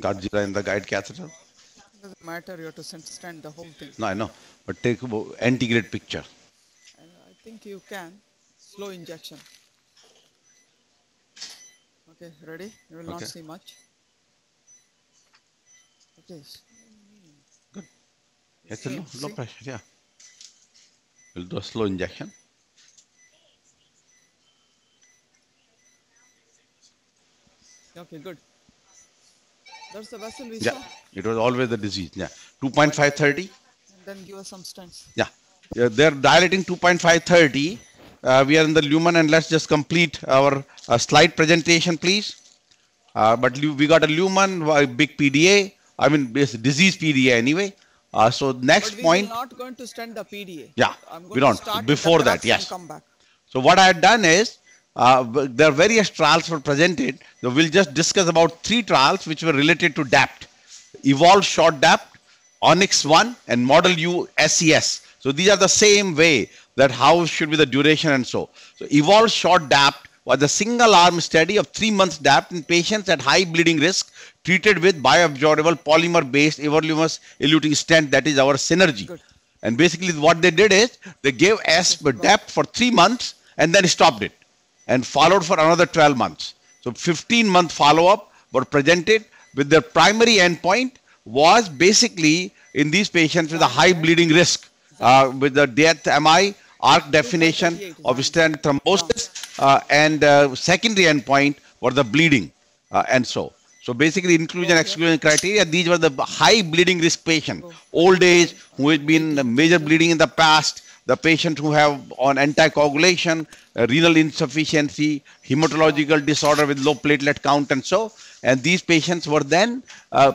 Guidezilla and the guide catheter. It doesn't matter, you have to sen- stand the whole thing. No, I know. But take a antegrade picture. I think you can. Slow injection. Okay, ready? You will not see much. Okay. Good. It's a See, low pressure, yeah. We'll do a slow injection. Okay, good. That's the vessel we Yeah, saw. it was always the disease. Yeah, 2.530. And then give us some stents. Yeah, yeah they're dilating 2.530. Uh, we are in the lumen, and let's just complete our uh, slide presentation, please. Uh, but we got a lumen, uh, big PDA. I mean, disease PDA anyway. Uh, so next But we point. will not going to stand the PDA. Yeah, I'm we don't. to start Before that, yes. Come back. So what I had done is, uh, there are various trials were presented. So we'll just discuss about three trials which were related to DAPT. Evolve Short DAPT, Onyx 1 and Model U SES. So these are the same way that how should be the duration and so. So Evolve Short DAPT was a single arm study of three months DAPT in patients at high bleeding risk treated with bioabsorbable polymer based everolimus eluting stent that is our synergy. Good. And basically what they did is they gave ASP DAPT for three months and then stopped it and followed for another 12 months. So 15 month follow up were presented with their primary endpoint was basically in these patients with a high bleeding risk uh, with the death MI, arc definition of stent thrombosis uh, and uh, secondary endpoint were the bleeding uh, and so. So basically inclusion exclusion criteria, these were the high bleeding risk patient, old age, who had been major bleeding in the past, the patient who have on anticoagulation, uh, renal insufficiency, hematological disorder with low platelet count and so. And these patients were then, uh,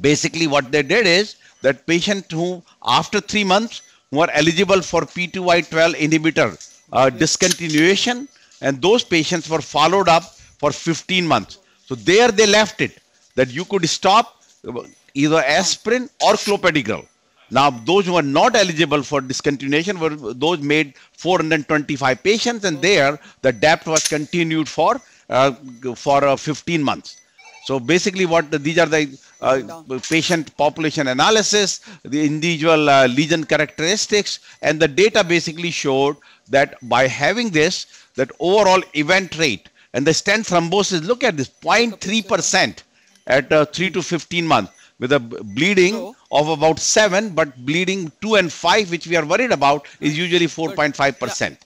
basically what they did is that patient who after three months who are eligible for P2Y12 inhibitor uh, discontinuation and those patients were followed up for 15 months. So there they left it that you could stop uh, either aspirin or clopidogrel. Now those who are not eligible for discontinuation were those made 425 patients and there the DAPT was continued for uh, for uh, 15 months. So basically what the, these are the uh, patient population analysis, the individual uh, lesion characteristics and the data basically showed that by having this, that overall event rate and the stent thrombosis, look at this 0.3% at uh, 3 to 15 months with a bleeding So- of about 7 but bleeding 2 and 5 which we are worried about is usually 4.5%.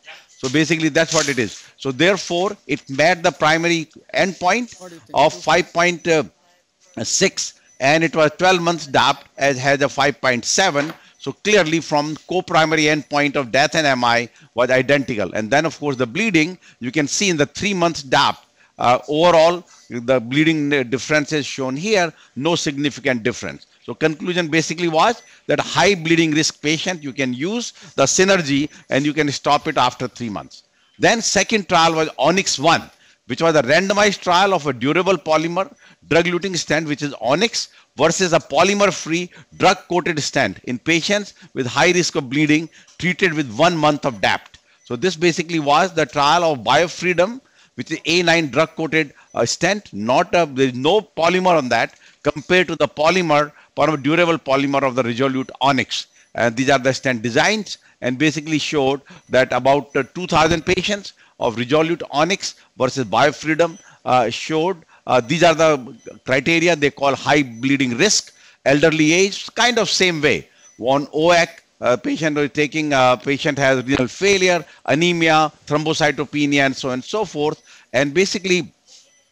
So basically that's what it is. So therefore it met the primary endpoint What do you think? of 5.6 and it was 12 months DAPT as has a 5.7. So clearly from co-primary endpoint of death and MI was identical. And then of course the bleeding you can see in the three months DAPT uh, overall the bleeding difference is shown here, no significant difference. So conclusion basically was that high bleeding risk patient, you can use the synergy and you can stop it after three months. Then second trial was Onyx 1, which was a randomized trial of a durable polymer drug-eluting stent, which is Onyx, versus a polymer-free drug-coated stent in patients with high risk of bleeding treated with one month of DAPT. So this basically was the trial of biofreedom, which is A9 drug-coated uh, stent. Not a, there is no polymer on that compared to the polymer, polymer durable polymer of the Resolute Onyx. And these are the stent designs and basically showed that about uh, 2,000 patients of Resolute Onyx versus Biofreedom uh, showed uh, these are the criteria they call high bleeding risk, elderly age, kind of same way. One OAC uh, patient is taking uh, patient has renal failure, anemia, thrombocytopenia, and so on and so forth. And basically,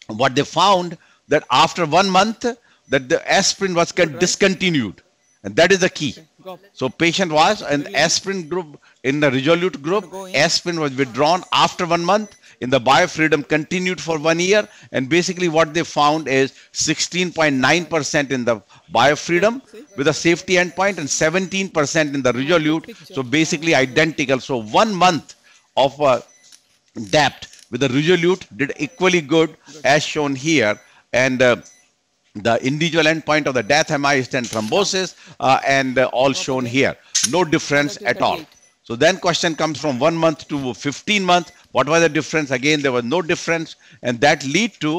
what they found that after one month, that the aspirin was con- discontinued, and that is the key. So patient was in aspirin group in the resolute group. Aspirin was withdrawn after one month. In the biofreedom continued for one year, and basically what they found is 16.9% in the biofreedom with a safety endpoint and 17% in the resolute. So basically identical. So one month of uh, DAPT with the resolute did equally good as shown here and uh, the individual endpoint of the death MI stent thrombosis uh, and uh, all shown here no difference at all so then question comes from one month to 15 month what was the difference again there was no difference and that lead to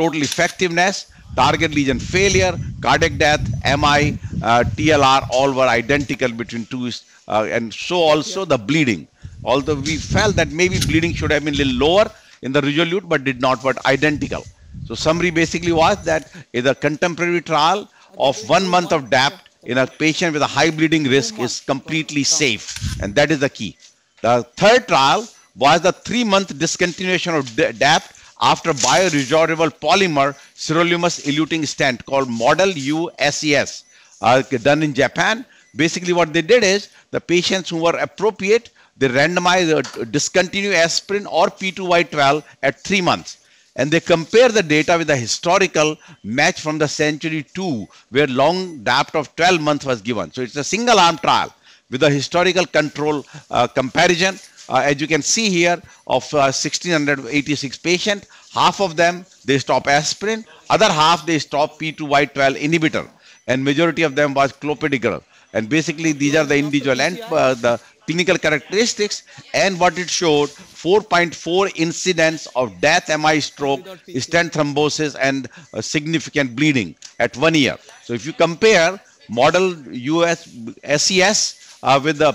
total effectiveness target lesion failure cardiac death mi uh, tlr all were identical between two uh, and so also the bleeding although we felt that maybe bleeding should have been a little lower in the resolute but did not, but identical. So summary basically was that in the contemporary trial of one month of DAPT in a patient with a high bleeding risk is completely safe. And that is the key. The third trial was the three month discontinuation of DAPT after bioresorbable polymer sirolimus eluting stent called Model USES uh, done in Japan. Basically what they did is the patients who were appropriate, they randomized uh, discontinue aspirin or P2Y12 at three months and they compare the data with the historical match from the century 2 where long DAPT of 12 months was given. So it's a single arm trial with a historical control uh, comparison. Uh, as you can see here of uh, 1686 patients, half of them they stop aspirin, other half they stop P2Y12 inhibitor and majority of them was clopidogrel. And basically these are the individual and uh, the clinical characteristics and what it showed 4.4 incidents of death, MI stroke, stent thrombosis and uh, significant bleeding at one year. So if you compare model US SES uh, with the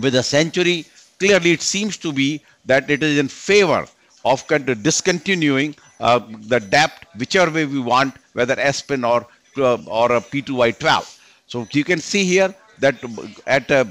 with the century, clearly it seems to be that it is in favor of discontinuing uh, the DAPT, whichever way we want, whether aspirin or uh, or a P2Y12. So you can see here that at uh,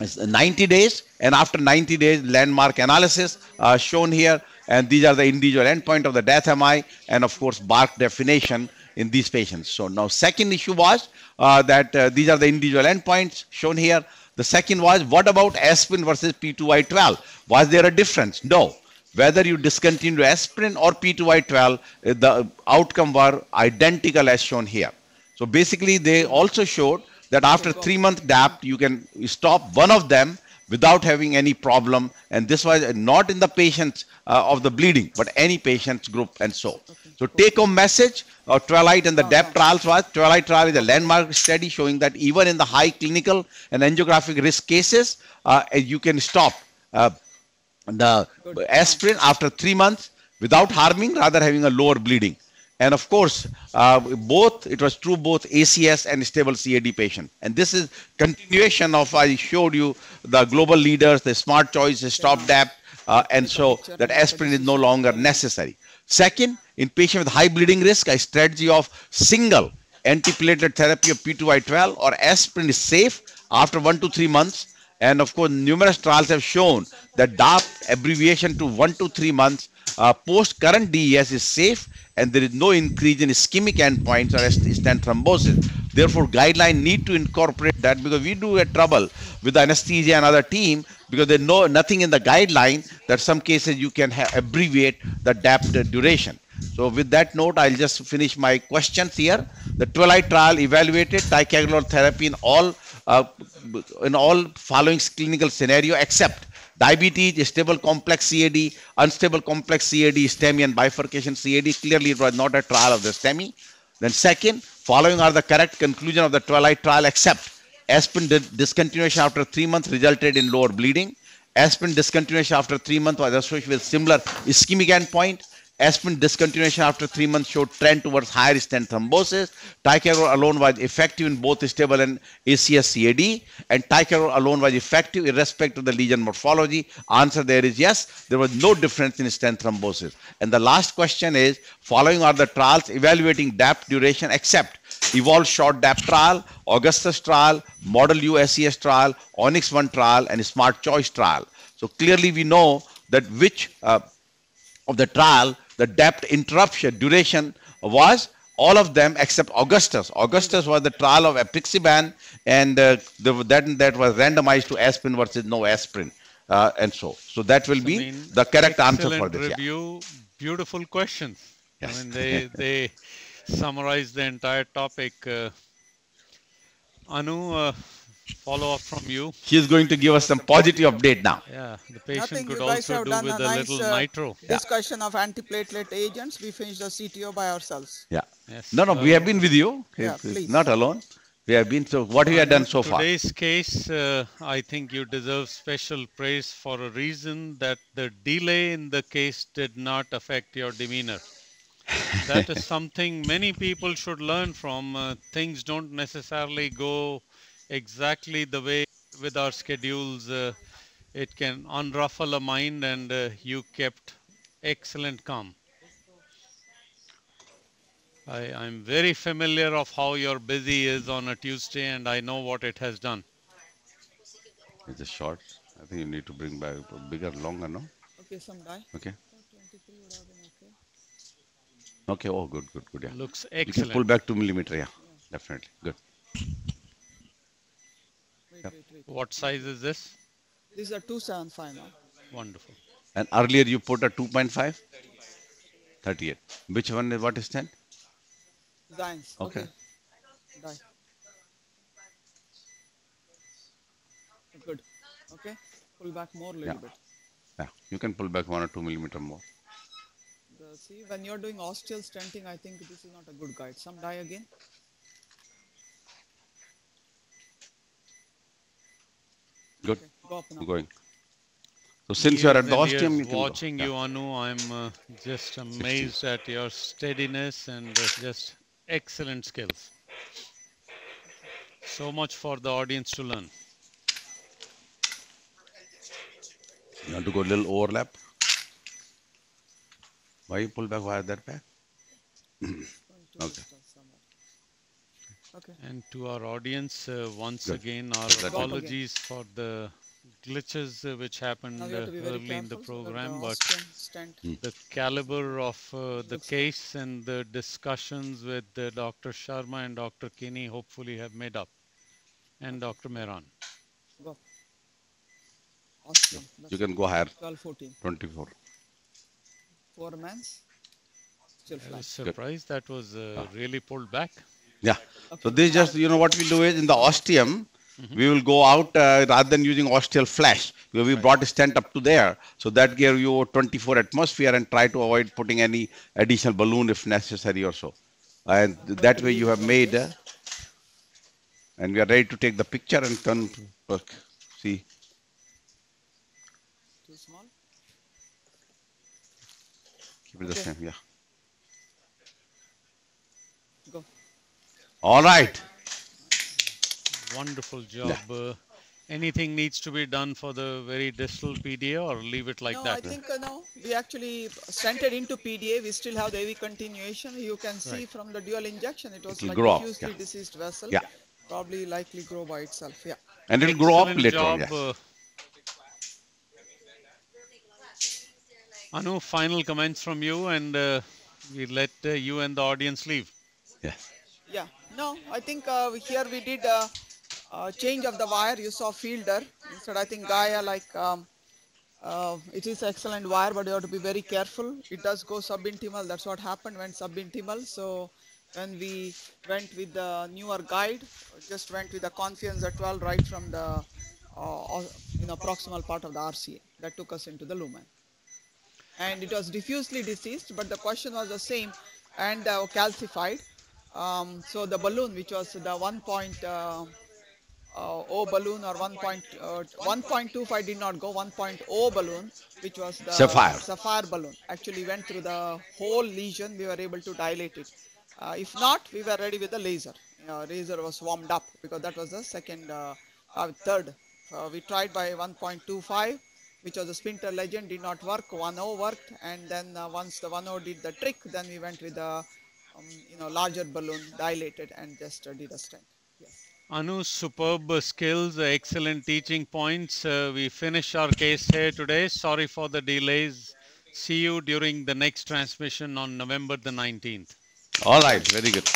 90 days and after 90 days landmark analysis uh, shown here and these are the individual endpoint of the death MI and of course BARC definition in these patients. So now second issue was uh, that uh, these are the individual endpoints shown here. The second was what about aspirin versus P2Y12? Was there a difference? No. Whether you discontinue aspirin or P2Y12, uh, the outcome were identical as shown here. So basically they also showed that after three month DAPT, you can stop one of them without having any problem. And this was not in the patients uh, of the bleeding, but any patient's group and so. So take home message of Twilight and the DAPT trials was Twilight trial is a landmark study showing that even in the high clinical and angiographic risk cases, uh, you can stop uh, the aspirin after three months without harming, rather having a lower bleeding. And of course, uh, both it was true both ACS and stable CAD patient. And this is continuation of I showed you the global leaders, the smart choice, the stop DAP, uh, and so that aspirin is no longer necessary. Second, in patient with high bleeding risk, a strategy of single antiplatelet therapy of P2Y12 or aspirin is safe after one to three months. And of course, numerous trials have shown that DAP abbreviation to one to three months uh, post current DES is safe and there is no increase in ischemic endpoints or stent thrombosis. Therefore, guideline need to incorporate that because we do get trouble with the anesthesia and other team because there's no nothing in the guideline that some cases you can abbreviate the DAP duration. So with that note, I'll just finish my questions here. The Twilight trial evaluated ticagrelor therapy in all uh, in all following clinical scenario except Diabetes, stable complex CAD, unstable complex CAD, STEMI and bifurcation CAD. Clearly it was not a trial of the STEMI. Then second, following are the correct conclusion of the twilight trial except aspirin discontinuation after three months resulted in lower bleeding. Aspirin discontinuation after three months was associated with similar ischemic endpoint. Aspirin discontinuation after three months showed trend towards higher stent thrombosis. Ticagrelor alone was effective in both stable and ACS CAD. And ticagrelor alone was effective irrespective of the lesion morphology. Answer there is yes. There was no difference in stent thrombosis. And the last question is, following are the trials evaluating DAPT duration except Evolve Short DAPT trial, Augustus trial, Model U trial, Onyx 1 trial, and Smart Choice trial. So clearly we know that which uh, of the trial the DAPT, interruption duration was all of them except Augustus. Augustus was the trial of apixaban and uh, the, that, that was randomized to aspirin versus no aspirin. Uh, and so, so that will be the correct answer for this. Review, yeah. beautiful questions. Yes. I mean, they, they summarize the entire topic. Uh, Anu, uh, follow up from you. He is going to give us some positive update now. Yeah, the patient Nothing, could also do with a, nice, little uh, nitro. Discussion yeah. of antiplatelet agents. We finished the CTO by ourselves. Yeah. Yes. No, no, uh, we have been with you. Yeah, please. Not alone. We have been. So, what we have you done so far? Today's case, uh, I think you deserve special praise for a reason that the delay in the case did not affect your demeanor. that is something many people should learn from. Uh, things don't necessarily go exactly the way with our schedules uh, it can unruffle a mind and uh, you kept excellent calm. I, I'm very familiar of how your busy is on a Tuesday and I know what it has done. It's a short. I think you need to bring back a bigger, longer, no? Okay, some die. Okay. 23 would have been okay. Okay. Oh, good, good, good. Yeah. Looks excellent. You can pull back two millimeter. Yeah, definitely. Good. Wait, Yep. wait, wait. What size is this? These are 275 now. Wonderful. And earlier you put a 2.5? 38. Which one is what is 10? Giants. Okay. Dye. Good. Okay. Pull back more a little Yeah. bit. Yeah. You can pull back one or two millimeter more. The, see, when you're doing ostial stenting, I think this is not a good guide. Some dye again. Good. Okay. Go up. Going. So since you are at the Years ostium, years you can go. watching Yeah. you, Anu, I'm uh, just amazed at your steadiness and uh, just excellent skills. So much for the audience to learn. You want to go a little overlap? Why you pull back? Why that back? Okay. Restore somewhere. Okay. And to our audience, uh, once Good. again, our That's okay. apologies for the glitches uh, which happened uh, you have to be very early in the careful so program, but ostium the caliber of uh, the Looks good. case and the discussions with uh, Dr. Sharma and Dr. Kini hopefully have made up, and Dr. Mehran. go. Ostium. You can go higher. 12, 14. 24. Four mans. Still I was flat. surprised that was uh, really pulled back. Yeah. So this just, you know, what we do is in the ostium, we will go out uh, rather than using ostial flash. We, we brought a stent up to there. So that gave you 24 atmosphere and try to avoid putting any additional balloon if necessary or so. And that way you have made, uh, and we are ready to take the picture and turn, look, see. Too small. Keep it the same, yeah. Go. All right. Wonderful job. Uh, anything needs to be done for the very distal PDA or leave it like no, that? I think uh, no. We actually stented into PDA. We still have the AV continuation. You can see Right. from the dual injection, it was It'll like grow up, diffusely yeah. deceased vessel. Yeah. Probably likely grow by itself. Yeah. And it'll grow up Excellent later on, job, yes. uh, Anu, final comments from you, and uh, we let uh, you and the audience leave. Yes. Yeah. No, I think uh, here we did uh, uh, change of the wire. You saw Fielder instead. I think Gaia like um, uh, it is excellent wire, but you have to be very careful. It does go subintimal. That's what happened when subintimal. So when we went with the newer guide, just went with the Confianza at 12 right from the uh, proximal part of the RCA. That took us into the lumen and it was diffusely diseased, but the question was the same and uh, calcified. Um, so the balloon, which was the 1. Uh, uh, balloon or 1. Point, uh, 1.25 did not go, 1.0 balloon, which was the Sapphire. sapphire balloon, actually went through the whole lesion. We were able to dilate it. Uh, if not, we were ready with the laser. Uh, laser was warmed up because that was the second, uh, uh, third. Uh, we tried by 1.25 which was a Sprinter Legend did not work 1.0 worked and then uh, once the 1.0 did the trick then we went with the um, you know larger balloon dilated and just uh, did a stent yes Anu, superb skills, uh, excellent teaching points. Uh, we finish our case here today. Sorry for the delays. See you during the next transmission on November the 19th. All right. Very good.